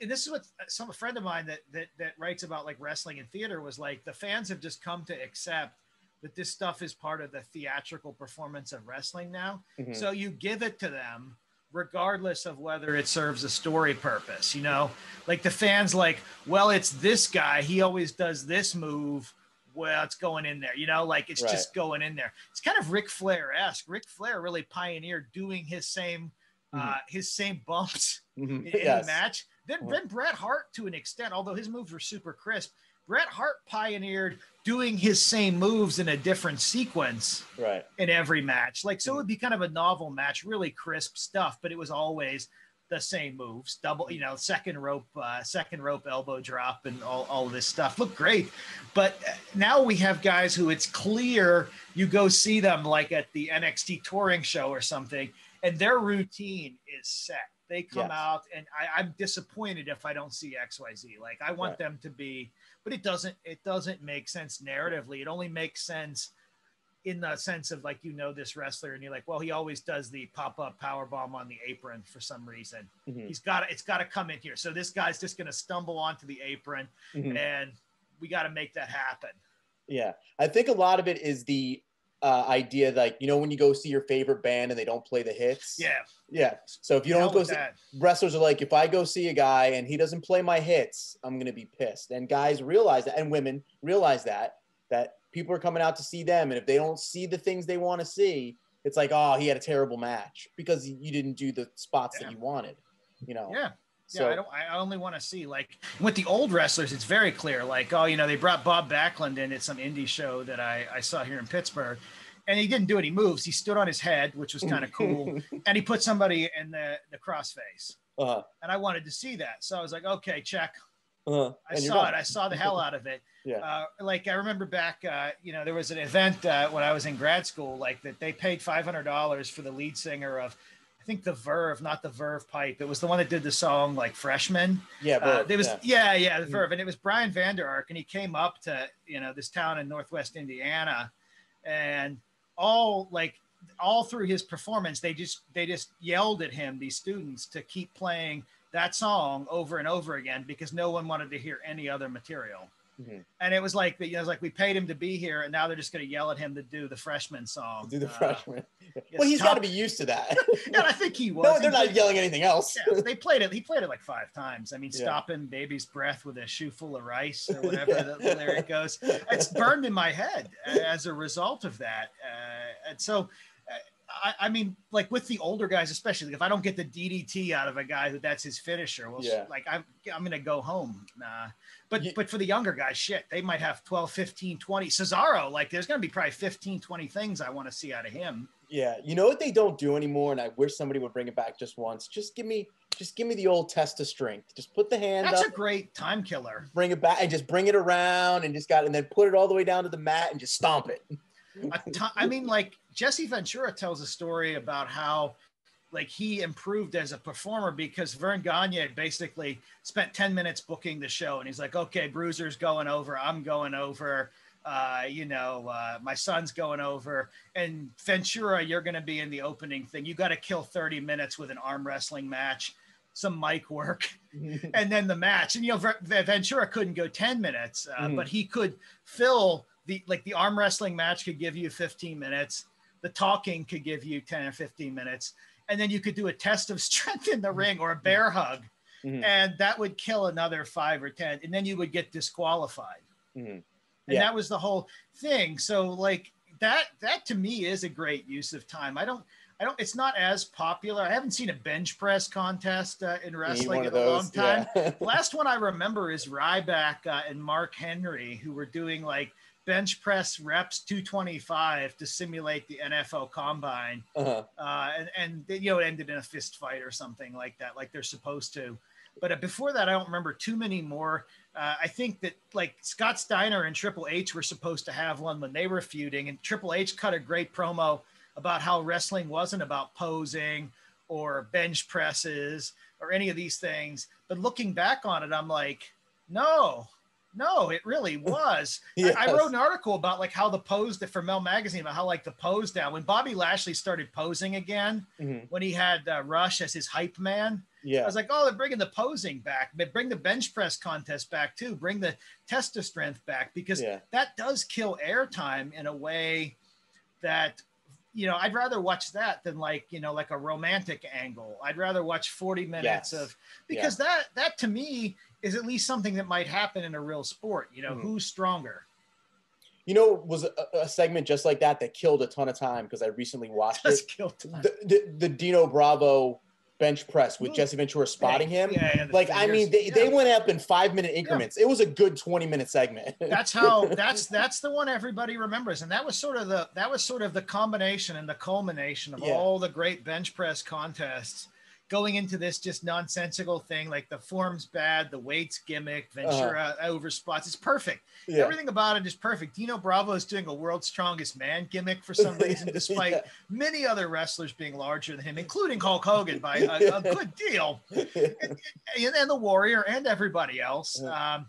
and this is what some a friend of mine that that that writes about like wrestling and theater was like the fans have just come to accept that this stuff is part of the theatrical performance of wrestling now. Mhm. So you give it to them regardless of whether it serves a story purpose, you know? Like the fans like, well, it's this guy, he always does this move. Well, it's going in there, you know, like it's Right. just going in there. It's kind of Ric Flair-esque. Ric Flair really pioneered doing his same uh his same bumps Mhm. in, in Yes. the match. Then, Mhm. then Bret Hart, to an extent, although his moves were super crisp, Bret Hart pioneered doing his same moves in a different sequence Right. in every match. Like, so it would be kind of a novel match, really crisp stuff, but it was always the same moves, double, you know, second rope, uh, second rope elbow drop, and all, all of this stuff. Looked great, but uh, now we have guys who it's clear you go see them like at the NXT touring show or something, and their routine is set. They come Yes. out, and I, I'm disappointed if I don't see X, Y, Z. Like I want Right. them to be, but it doesn't. It doesn't make sense narratively. It only makes sense in the sense of like you know this wrestler and you're like, well, he always does the pop up power bomb on the apron for some reason. Mhm. He's got it's got to come in here. So this guy's just going to stumble onto the apron, Mhm. and we got to make that happen. Yeah, I think a lot of it is the uh, idea like you know when you go see your favorite band and they don't play the hits. Yeah, Yeah. So if you don't go see, that. wrestlers are like, if I go see a guy and he doesn't play my hits, I'm gonna be pissed. And guys realize that, and women realize that that people are coming out to see them, and if they don't see the things they want to see, it's like, oh, he had a terrible match because you didn't do the spots Yeah. that you wanted. You know. Yeah. So yeah, I don't. I only want to see like with the old wrestlers. It's very clear. Like, oh, you know, they brought Bob Backlund in at some indie show that I, I saw here in Pittsburgh, and he didn't do any moves. He stood on his head, which was kind of cool, and he put somebody in the the crossface, uh, and I wanted to see that. So I was like, okay, check. uh, I saw done. it. I saw the hell out of it. Yeah. Uh, like I remember back, uh, you know, there was an event uh, when I was in grad school, like that they paid five hundred dollars for the lead singer of, I think the Verve, not the Verve Pipe. It was the one that did the song like Freshman. Yeah, Uh, there was yeah. yeah. yeah, the Mhm. Verve, and it was Brian Vander Ark, and he came up to you know this town in Northwest Indiana, and all like all through his performance, they just they just yelled at him, these students, to keep playing that song over and over again because no one wanted to hear any other material. Mhm. And it was like, you know, it was like we paid him to be here, and now they're just going to yell at him to do the freshman song. Do the Uh, freshman. well, he's got to be used to that. Yeah, I think he was. no, they're not yelling anything else. yeah, they played it. He played it like five times. I mean, Yeah. stopping baby's breath with a shoe full of rice or whatever the, the lyric goes. It's burned in my head as a result of that. Uh, and so, I, I mean, like with the older guys, especially if I don't get the DDT out of a guy who that's his finisher, well, Yeah. like I'm, I'm going to go home. Uh, but, Ye- but for the younger guys, shit, they might have 12, 15, 20. Cesaro, like there's going to be probably 15, 20 things I want to see out of him. Yeah, you know what they don't do anymore, and I wish somebody would bring it back just once. Just give me, just give me the old test of strength. Just put the hand That's up, a great time killer. bring it back, and just bring it around, and just got, and then put it all the way down to the mat and just stomp it. I mean, like Jesse Ventura tells a story about how like he improved as a performer because Verne Gagne had basically spent 10 minutes booking the show and he's like, okay, Bruiser's going over, I'm going over, uh, you know, uh, my son's going over, and Ventura, you're going to be in the opening thing. You got to kill 30 minutes with an arm wrestling match, some mic work, and then the match. And you know, Ventura couldn't go 10 minutes, uh, Mhm. but he could fill the like the arm wrestling match could give you 15 minutes. The talking could give you 10 or 15 minutes. And then you could do a test of strength in the ring or a bear hug, Mhm. and that would kill another five or 10. And then you would get disqualified. Mhm. And that was the whole thing. So like that, that to me is a great use of time. I don't, I don't, it's not as popular. I haven't seen a bench press contest uh, in wrestling in a long time. yeah. Last one I remember is Ryback uh, and Mark Henry, who were doing like bench press reps 225 to simulate the NFL combine. Uh-huh. Uh, and, and, you know, it ended in a fist fight or something like that, like they're supposed to. But uh, before that, I don't remember too many more. Uh, I think that like Scott Steiner and Triple H were supposed to have one when they were feuding, and Triple H cut a great promo about how wrestling wasn't about posing or bench presses or any of these things. But looking back on it, I'm like, no, no, it really was. yes. I, I, wrote an article about like how the pose that for MEL Magazine about how like the pose down when Bobby Lashley started posing again mm-hmm. when he had uh, Rush as his hype man. Yeah, I was like, oh, they're bringing the posing back, but bring the bench press contest back too. Bring the test of strength back because yeah. that does kill airtime in a way that you know, I'd rather watch that than like, you know, like a romantic angle. I'd rather watch 40 minutes yes. of because yeah. that that to me is at least something that might happen in a real sport. You know, mm-hmm. who's stronger? You know, was a, a, segment just like that that killed a ton of time because I recently watched just it. Killed the, the, the Dino Bravo bench press with Jesse Ventura spotting him. Yeah, yeah, like fingers. I mean, they, yeah. they went up in five minute increments. It was a good twenty minute segment. that's how that's that's the one everybody remembers, and that was sort of the that was sort of the combination and the culmination of all the great bench press contests going into this just nonsensical thing like the form's bad, the weight's gimmick, uh-huh. Ventura uh-huh. over spots. It's perfect. Yeah. Everything about it is perfect. Dino Bravo is doing a world's strongest man gimmick for some reason, despite yeah. many other wrestlers being larger than him, including Hulk Hogan by a, a good deal, and, and, and, the Warrior and everybody else. Um,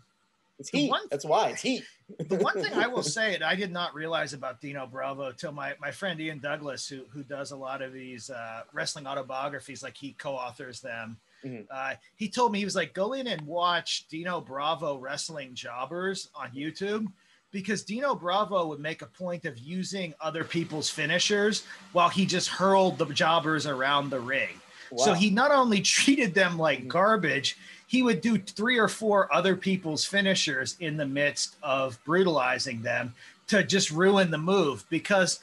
it's heat. One, That's why it's heat. The one thing I will say, and I did not realize about Dino Bravo till my, my friend Ian Douglas, who, who does a lot of these uh, wrestling autobiographies, like he co-authors them. Mm-hmm. Uh, he told me he was like, go in and watch Dino Bravo wrestling jobbers on YouTube because Dino Bravo would make a point of using other people's finishers while he just hurled the jobbers around the ring. Wow. So he not only treated them like mm-hmm. garbage, he would do three or four other people's finishers in the midst of brutalizing them to just ruin the move because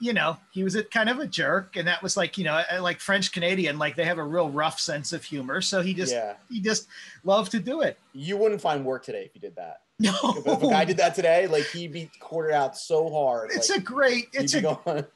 you know he was a kind of a jerk. And that was like you know like french canadian like they have a real rough sense of humor. So he just yeah. he just loved to do it. You wouldn't find work today if you did that. No. If, if a guy did that today like he'd be quartered out so hard. It's like, a great it's a going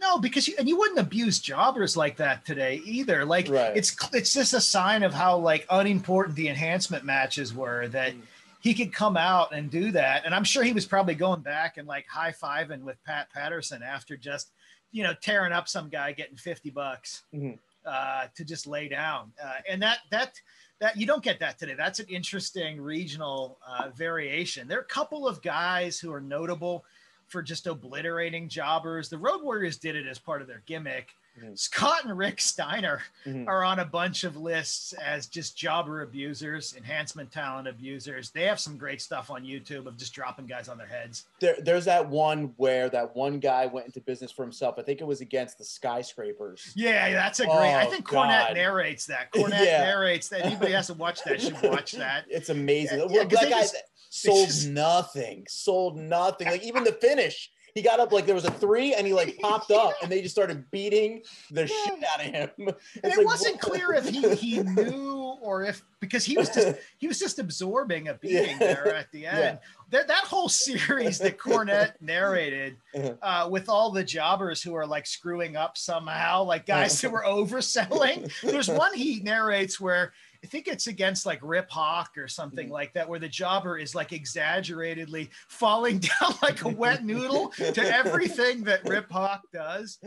no, because you and you wouldn't abuse jobbers like that today either. Like right. it's it's just a sign of how like unimportant the enhancement matches were that mm. he could come out and do that. And I'm sure he was probably going back and like high fiving with Pat Patterson after just you know tearing up some guy getting 50 bucks mm-hmm. uh, to just lay down. Uh, and that that that you don't get that today. That's an interesting regional uh, variation. There are a couple of guys who are notable for just obliterating jobbers. The Road Warriors did it as part of their gimmick. Mm-hmm. Scott and Rick Steiner mm-hmm. are on a bunch of lists as just jobber abusers, enhancement talent abusers. They have some great stuff on YouTube of just dropping guys on their heads. There, there's that one where that one guy went into business for himself. I think it was against the skyscrapers. Yeah, that's a great. Oh, I think Cornette God. narrates that. Cornette yeah. narrates that. Anybody has to watch that should watch that. It's amazing. Yeah, yeah, that guy, just, sold just... nothing, sold nothing. Like even the finish, he got up like there was a three and he like popped up and they just started beating the yeah. shit out of him. and it like, wasn't clear if he, he knew or if because he was just he was just absorbing a beating yeah. there at the end. Yeah. That that whole series that Cornette narrated uh-huh. uh, with all the jobbers who are like screwing up somehow, like guys who were overselling. There's one he narrates where I think it's against like Rip Hawk or something mm-hmm. like that, where the jobber is like exaggeratedly falling down like a wet noodle to everything that Rip Hawk does.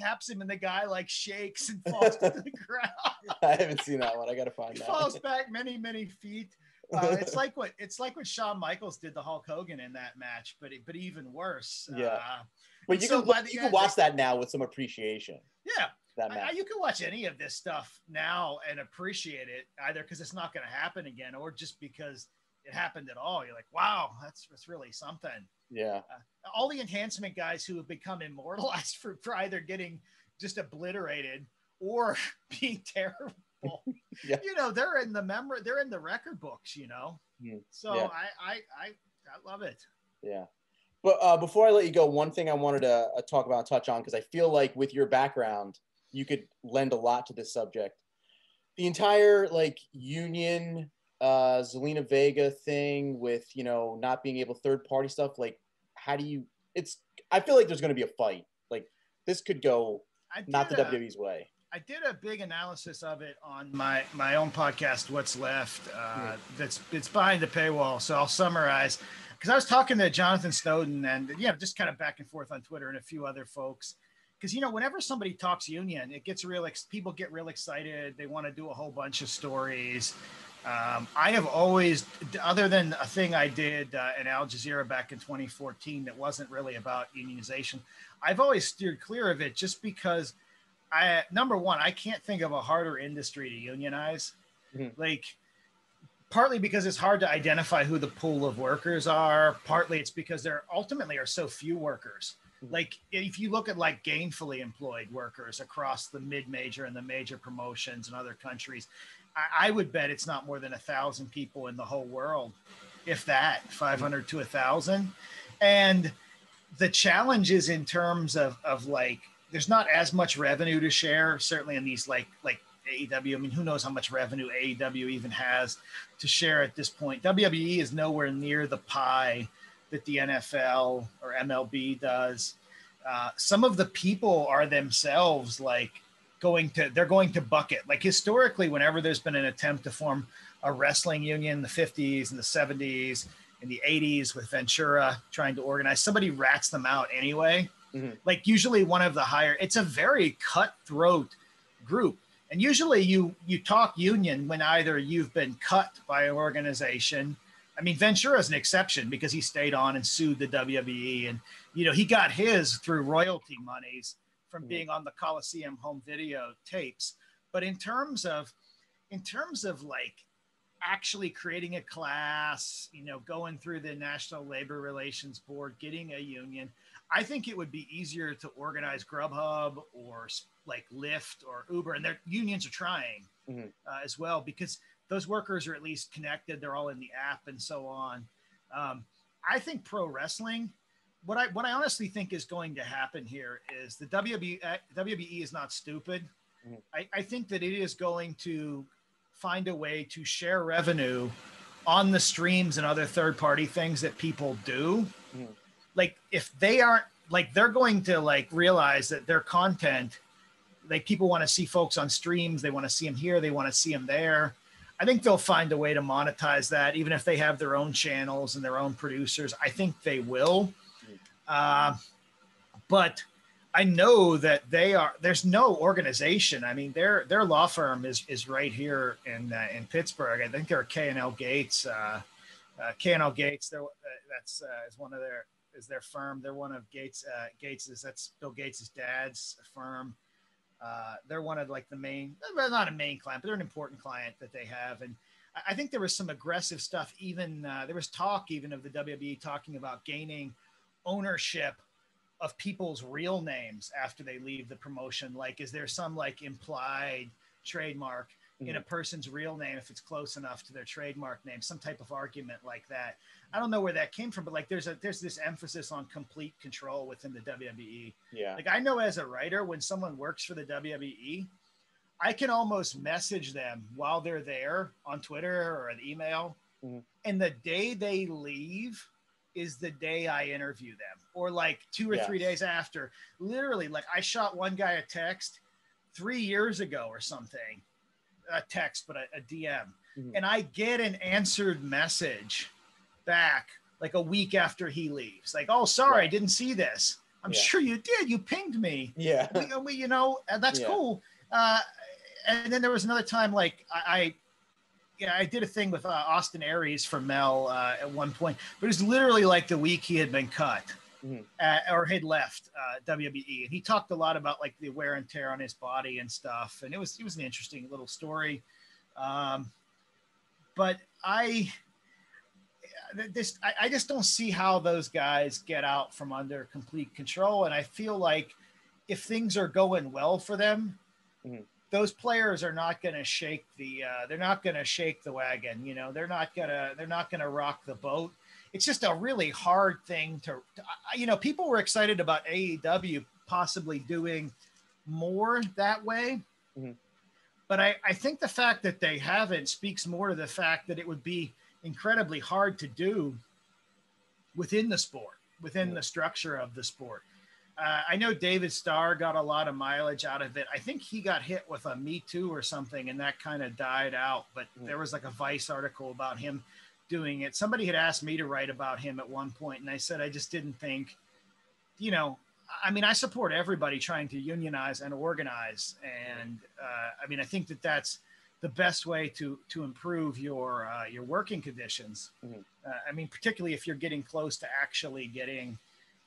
Taps him and the guy like shakes and falls to the ground. I haven't seen that one. I gotta find he that. Falls back many, many feet. Uh, it's like what it's like what Shawn Michaels did to Hulk Hogan in that match, but but even worse. Yeah. Uh, but you so can you can watch that now with some appreciation. Yeah, that match. I, you can watch any of this stuff now and appreciate it either because it's not going to happen again or just because it happened at all. You're like, wow, that's that's really something. Yeah. Uh, all the enhancement guys who have become immortalized for, for either getting just obliterated or being terrible. yeah. You know, they're in the memory, they're in the record books, you know. Mm. So yeah. I, I I I love it. Yeah. But uh, before I let you go, one thing I wanted to uh, talk about, touch on, because I feel like with your background, you could lend a lot to this subject. The entire like union uh Zelina Vega thing with, you know, not being able third party stuff, like how do you? It's. I feel like there's going to be a fight. Like this could go not the a- WWE's way. I did a big analysis of it on my my own podcast, What's Left. Uh, That's it's behind the paywall, so I'll summarize. Because I was talking to Jonathan Snowden and yeah, just kind of back and forth on Twitter and a few other folks. Because you know, whenever somebody talks union, it gets real. Ex- people get real excited. They want to do a whole bunch of stories. Um, I have always, other than a thing I did uh, in Al Jazeera back in 2014 that wasn't really about unionization, I've always steered clear of it just because I number one, I can't think of a harder industry to unionize. Mhm. Like partly because it's hard to identify who the pool of workers are, partly it's because there ultimately are so few workers. Like if you look at like gainfully employed workers across the mid-major and the major promotions and other countries, I, I would bet it's not more than a thousand people in the whole world, if that, 500 to a thousand. And the challenges in terms of of like there's not as much revenue to share certainly in these like like AEW I mean who knows how much revenue AEW even has to share at this point WWE is nowhere near the pie that the NFL or MLB does uh, some of the people are themselves like going to they're going to bucket like historically whenever there's been an attempt to form a wrestling union in the 50s and the 70s in the 80s with Ventura trying to organize. Somebody rats them out anyway. Mhm. Like usually one of the higher, it's a very cutthroat group. And usually you you talk union when either you've been cut by an organization. I mean, Ventura is an exception because he stayed on and sued the WWE, and you know he got his through royalty monies from Mhm. being on the Coliseum home video tapes. But in terms of in terms of like actually creating a class, you know, going through the National Labor Relations Board, getting a union, I think it would be easier to organize Grubhub or like Lyft or Uber, and their unions are trying Mhm. uh, as well because those workers are at least connected. They're all in the app and so on. Um, I think pro wrestling. What I what I honestly think is going to happen here is the WB, uh, WWE is not stupid. Mhm. I, I think that it is going to find a way to share revenue on the streams and other third party things that people do. Mhm. Like if they aren't like they're going to like realize that their content like people want to see folks on streams they want to see them here they want to see them there i think they'll find a way to monetize that even if they have their own channels and their own producers. I think they will. Uh, but i know that they are there's no organization. I mean their their law firm is is right here in uh, in pittsburgh. I think they're k&l gates uh, uh, k&l gates they're, uh, that's uh, is one of their is their firm. They're one of gates uh, gates's that's bill gates's dad's firm uh, they're one of like the main, not a main client, but they're an important client that they have. And I- I think there was some aggressive stuff. Even uh, there was talk even of the WWE talking about gaining ownership of people's real names after they leave the promotion. Like, is there some like implied trademark in a person's real name if it's close enough to their trademark name? Some type of argument like that. I don't know where that came from, but like there's a there's this emphasis on complete control within the WWE. Yeah. Like I know as a writer, when someone works for the WWE, I can almost message them while they're there on Twitter or an email. Mhm. And the day they leave is the day I interview them, or like two or three days after. Literally, like I shot one guy a text three years ago or something, a text, but a, a DM. Mhm. And I get an answered message back like a week after he leaves. Like, oh, sorry, I didn't see this. I'm Yeah. sure you did. You pinged me. Yeah. We, we you know, and that's Yeah. cool. Uh, and then there was another time, like I, I yeah, I did a thing with uh, Austin Aries from MEL uh, at one point, but it was literally like the week he had been cut Mhm. uh, or had left uh, WWE, and he talked a lot about like the wear and tear on his body and stuff, and it was it was an interesting little story. Um, but I this I, I just don't see how those guys get out from under complete control, and I feel like if things are going well for them, Mhm. those players are not going to shake the uh, they're not going to shake the wagon. You know, they're not gonna they're not going to rock the boat. It's just a really hard thing to, to you know. People were excited about AEW possibly doing more that way. Mhm. But I, I think the fact that they haven't speaks more to the fact that it would be incredibly hard to do within the sport. within the structure of the sport. Uh, I know David Starr got a lot of mileage out of it. I think he got hit with a Me Too or something, and that kind of died out. But Mm. there was like a Vice article about him doing it. Somebody had asked me to write about him at one point, and I said I just didn't think, you know, I mean, I support everybody trying to unionize and organize, and uh, I mean, I think that that's the best way to to improve your uh, your working conditions. Mhm. Uh, I mean, particularly if you're getting close to actually getting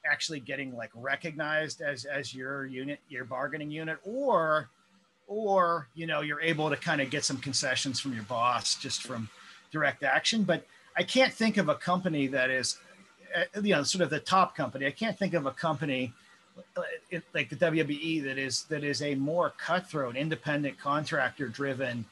actually getting like recognized as as your unit, your bargaining unit, or or you know you're able to kind of get some concessions from your boss just from direct action. But I can't think of a company that is, uh, you know, sort of the top company. I can't think of a company uh, like the WWE that is that is a more cutthroat, independent contractor driven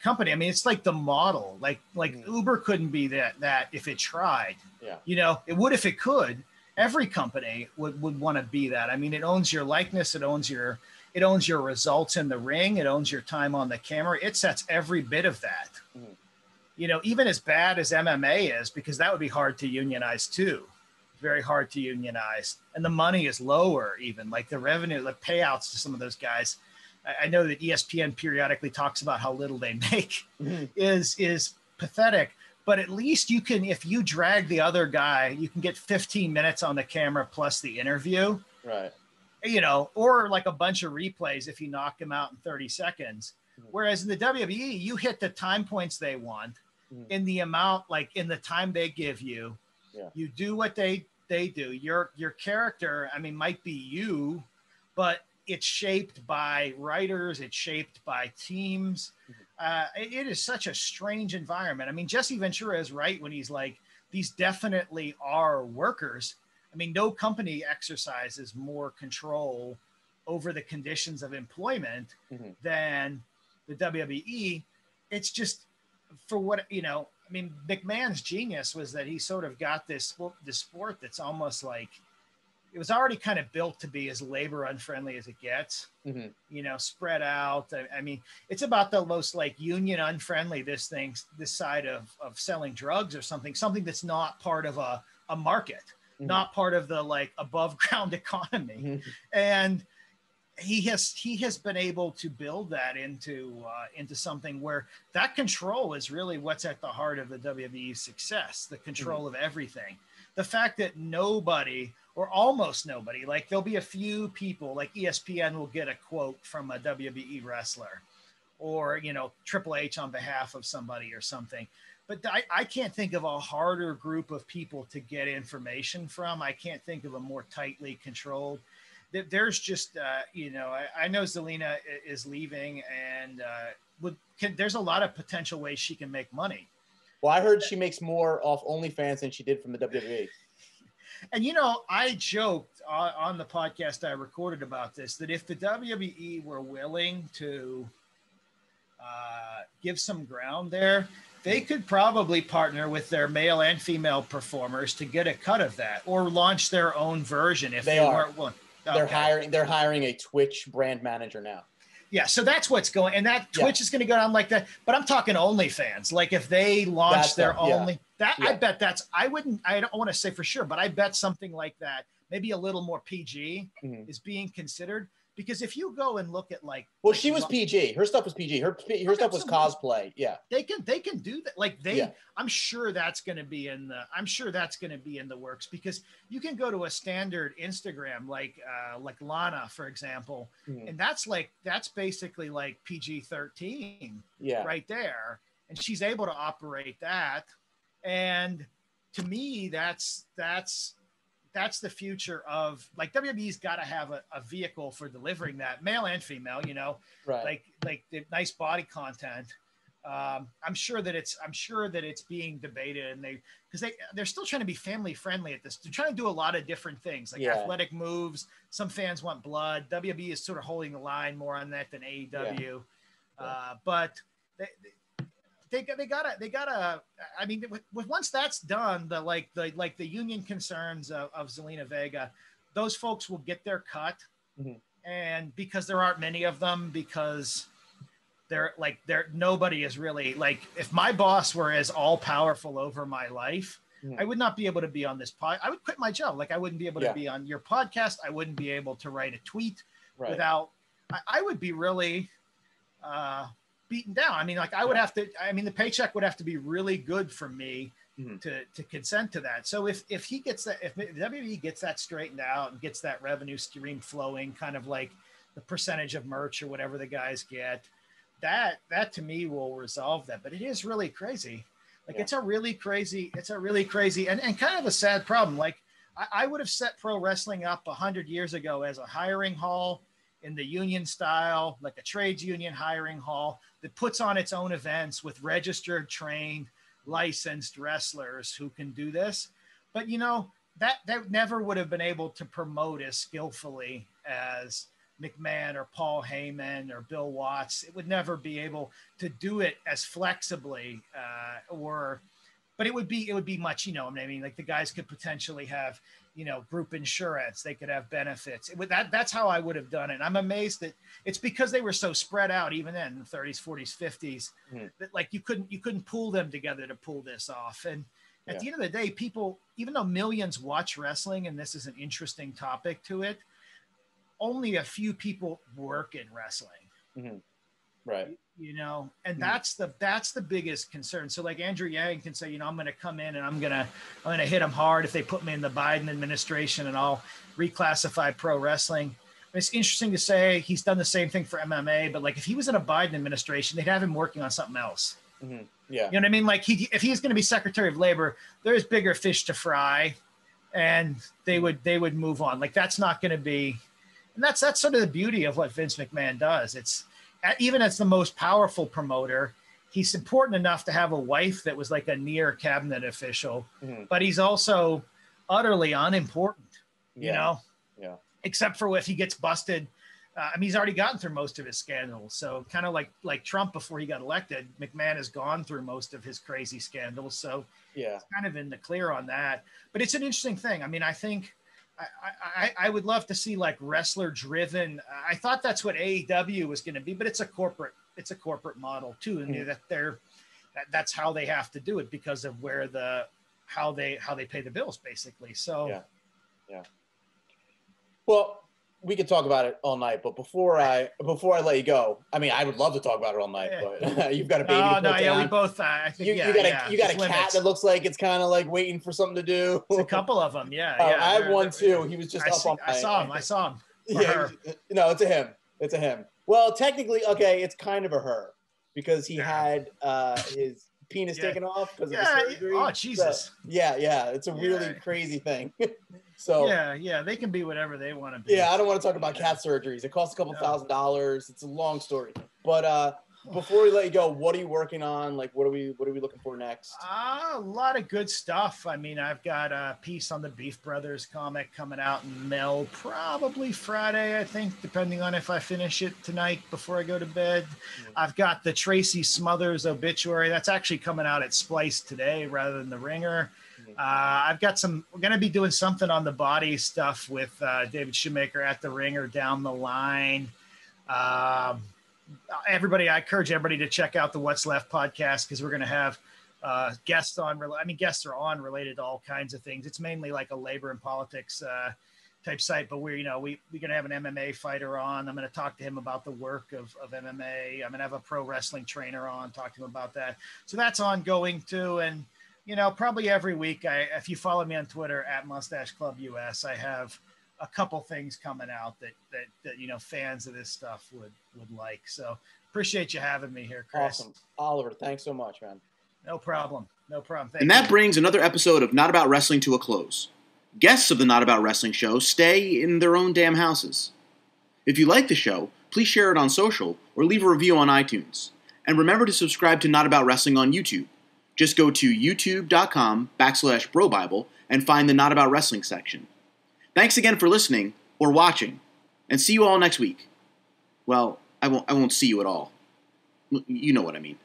company. I mean, it's like the model. Like like Mm. Uber couldn't be that that if it tried. Yeah. You know, it would if it could. Every company would, would want to be that. I mean, it owns your likeness, it owns your it owns your results in the ring, it owns your time on the camera. It sets every bit of that. Mhm. You know, even as bad as MMA is, because that would be hard to unionize too. Very hard to unionize. And the money is lower, even like the revenue, the payouts to some of those guys. I- I know that ESPN periodically talks about how little they make Mhm. is is pathetic but at least you can if you drag the other guy you can get 15 minutes on the camera plus the interview Right. you know or like a bunch of replays if you knock him out in 30 seconds Mhm. whereas in the WWE you hit the time points they want Mhm. in the amount like in the time they give you Yeah. you do what they they do your your character i mean might be you but it's shaped by writers it's shaped by teams uh, it- it is such a strange environment i mean jesse ventura is right when he's like these definitely are workers i mean no company exercises more control over the conditions of employment Mhm. than the wwe it's just for what you know i mean mcmahon's genius was that he sort of got this sport this sport that's almost like it was already kind of built to be as labor unfriendly as it gets Mhm. you know spread out I, I mean it's about the most like union unfriendly this thing this side of of selling drugs or something something that's not part of a, a market Mhm. not part of the like above ground economy Mhm. and he has he has been able to build that into uh, into something where that control is really what's at the heart of the WWE's success the control of everything. The fact that nobody or almost nobody like there'll be a few people like ESPN will get a quote from a WWE wrestler or you know Triple H on behalf of somebody or something. But I, I can't think of a harder group of people to get information from. I can't think of a more tightly controlled there's just uh, you know I, I know Zelina is leaving and uh, would can, there's a lot of potential ways she can make money Well, I heard she makes more off OnlyFans than she did from the. WWE. and you know I joked on, on the podcast I recorded about this that if the WWE were willing to uh, give some ground there they could probably partner with their male and female performers to get a cut of that or launch their own version if They they, are. weren't willing. They're hiring. They're hiring a Twitch brand manager now. Yeah, so that's what's going, and that Yeah. Twitch is going to go down like that. But I'm talking OnlyFans. Like if they launch That's their the- yeah. only, that I bet that's. I wouldn't. I don't want to say for sure, but I bet something like that, maybe a little more PG, Mhm. is being considered. Because if you go and look at like, Well, like she was PG. Her stuff was PG. Her her stuff was cosplay. Yeah. they can they can do that. Like they, Yeah. I'm sure that's going to be in the. I'm sure that's going to be in the works because you can go to a standard Instagram like uh, like Lana, for example, Mhm. and that's like that's basically like PG 13. Yeah. right there and she's able to operate that and to me that's that's that's the future of like WWE's got to have a, a vehicle for delivering that male and female you know Right. like like the nice body content um, I'm sure that it's I'm sure that it's being debated and they because they they're still trying to be family friendly at this. They're trying to do a lot of different things like Yeah. athletic moves. Some fans want blood. WWE is sort of holding the line more on that than AEW. Uh, but they, they they they gotta they gotta. I mean, with, with once that's done, the like the like the union concerns of, of Zelina Vega, those folks will get their cut, Mhm. and because there aren't many of them, because they're like they're nobody is really like if my boss were as all powerful over my life I would not be able to be on this pod. I would quit my job. Like I wouldn't be able Yeah. to be on your podcast. I wouldn't be able to write a tweet Right. without. I, I would be really uh, beaten down. I mean, like I would have to. I mean, the paycheck would have to be really good for me Mhm. to to consent to that. So if if he gets that, if WWE gets that straightened out and gets that revenue stream flowing, kind of like the percentage of merch or whatever the guys get, that that to me will resolve that. But it is really crazy. Like Yeah. it's a really crazy, it's a really crazy and, and kind of a sad problem. Like I, I would have set pro wrestling up a hundred years ago as a hiring hall in the union style, like a trades union hiring hall that puts on its own events with registered, trained, licensed wrestlers who can do this. But you know, that that never would have been able to promote as skillfully as McMahon or Paul Heyman or Bill Watts. It would never be able to do it as flexibly uh, or but it would be it would be much you know i mean? Like the guys could potentially have you know group insurance. They could have benefits. It would, that that's how i would have done it. I'm amazed that it's because they were so spread out even then in the 30s 40s 50s Mhm. that like you couldn't you couldn't pull them together to pull this off. And at Yeah. the end of the day people even though millions watch wrestling and this is an interesting topic to it only a few people work in wrestling. Right. You know and Mhm. that's the that's the biggest concern. So like andrew yang can say you know i'm going to come in and i'm going to i'm going to hit them hard if they put me in the biden administration and i'll reclassify pro wrestling. It's interesting to say he's done the same thing for mma but like if he was in a biden administration they'd have him working on something else. Yeah. you know what i mean? Like he if he's going to be secretary of labor there's bigger fish to fry and they would they would move on. Like that's not going to be and that's that's sort of the beauty of what vince mcmahon does. It's even as the most powerful promoter, he's important enough to have a wife that was like a near cabinet official, Mhm. but he's also utterly unimportant, you know? Yeah. Except for if he gets busted. Uh, I mean, he's already gotten through most of his scandals. So kind of like like Trump before he got elected, McMahon has gone through most of his crazy scandals. So Yeah. kind of in the clear on that. But it's an interesting thing. I mean, I think I, I, I would love to see like wrestler driven. I thought that's what AEW was going to be, but it's a corporate it's a corporate model too, and Mhm. that they're that, that's how they have to do it because of where the how they how they pay the bills basically. So yeah, Yeah. Well, we could talk about it all night, but before I before I let you go, I mean, I would love to talk about it all night, but you've got a baby to no, put yeah, we both. Uh, I think you, yeah, you got a yeah, you got a cat that looks like it's kind of like waiting for something to do. It's a couple of them, yeah. Oh, yeah I have one too. He was just I, up see- on I saw him. I saw him. Yeah, her. no, it's a him. It's a him. Well, technically, okay, it's kind of a her because he had uh, his penis Yeah. taken off because Yeah. of the surgery. Oh So, Jesus. yeah, yeah, it's a really crazy thing. So yeah. Yeah. They can be whatever they want to be. Yeah, I don't want to talk about cat surgeries. It costs a couple No. thousand dollars. It's a long story. But uh, before we let you go, what are you working on? Like, what are we what are we looking for next? Ah, a lot of good stuff. I mean, I've got a piece on the Beef Brothers comic coming out in MEL probably Friday, I think, depending on if I finish it tonight before I go to bed. Mhm. I've got the Tracy Smothers obituary. That's actually coming out at Splice today rather than the Ringer. Uh, I've got some, we're going to be doing something on the body stuff with uh, David Shoemaker at the Ringer down the line. Um, everybody, I encourage everybody to check out the What's Left podcast because we're going to have uh, guests on. I mean, guests are on related to all kinds of things. It's mainly like a labor and politics uh, type site, but we're you know we we're going to have an MMA fighter on. I'm going to talk to him about the work of of MMA. I'm going to have a pro wrestling trainer on, talk to him about that. So that's ongoing too, and you know probably every week. I if you follow me on Twitter at Mustache Club US, I have a couple things coming out that that that you know fans of this stuff would would like. So appreciate you having me here, Chris. Awesome, Oliver. Thanks so much, man. No problem. No problem. Thank And you. that brings another episode of Not About Wrestling to a close. Guests of the Not About Wrestling show stay in their own damn houses. If you like the show, please share it on social or leave a review on iTunes. And remember to subscribe to Not About Wrestling on YouTube. Just go to youtube.com backslash brobible and find the Not About Wrestling section. Thanks again for listening or watching, and see you all next week. Well, I won't, I won't see you at all. You know what I mean.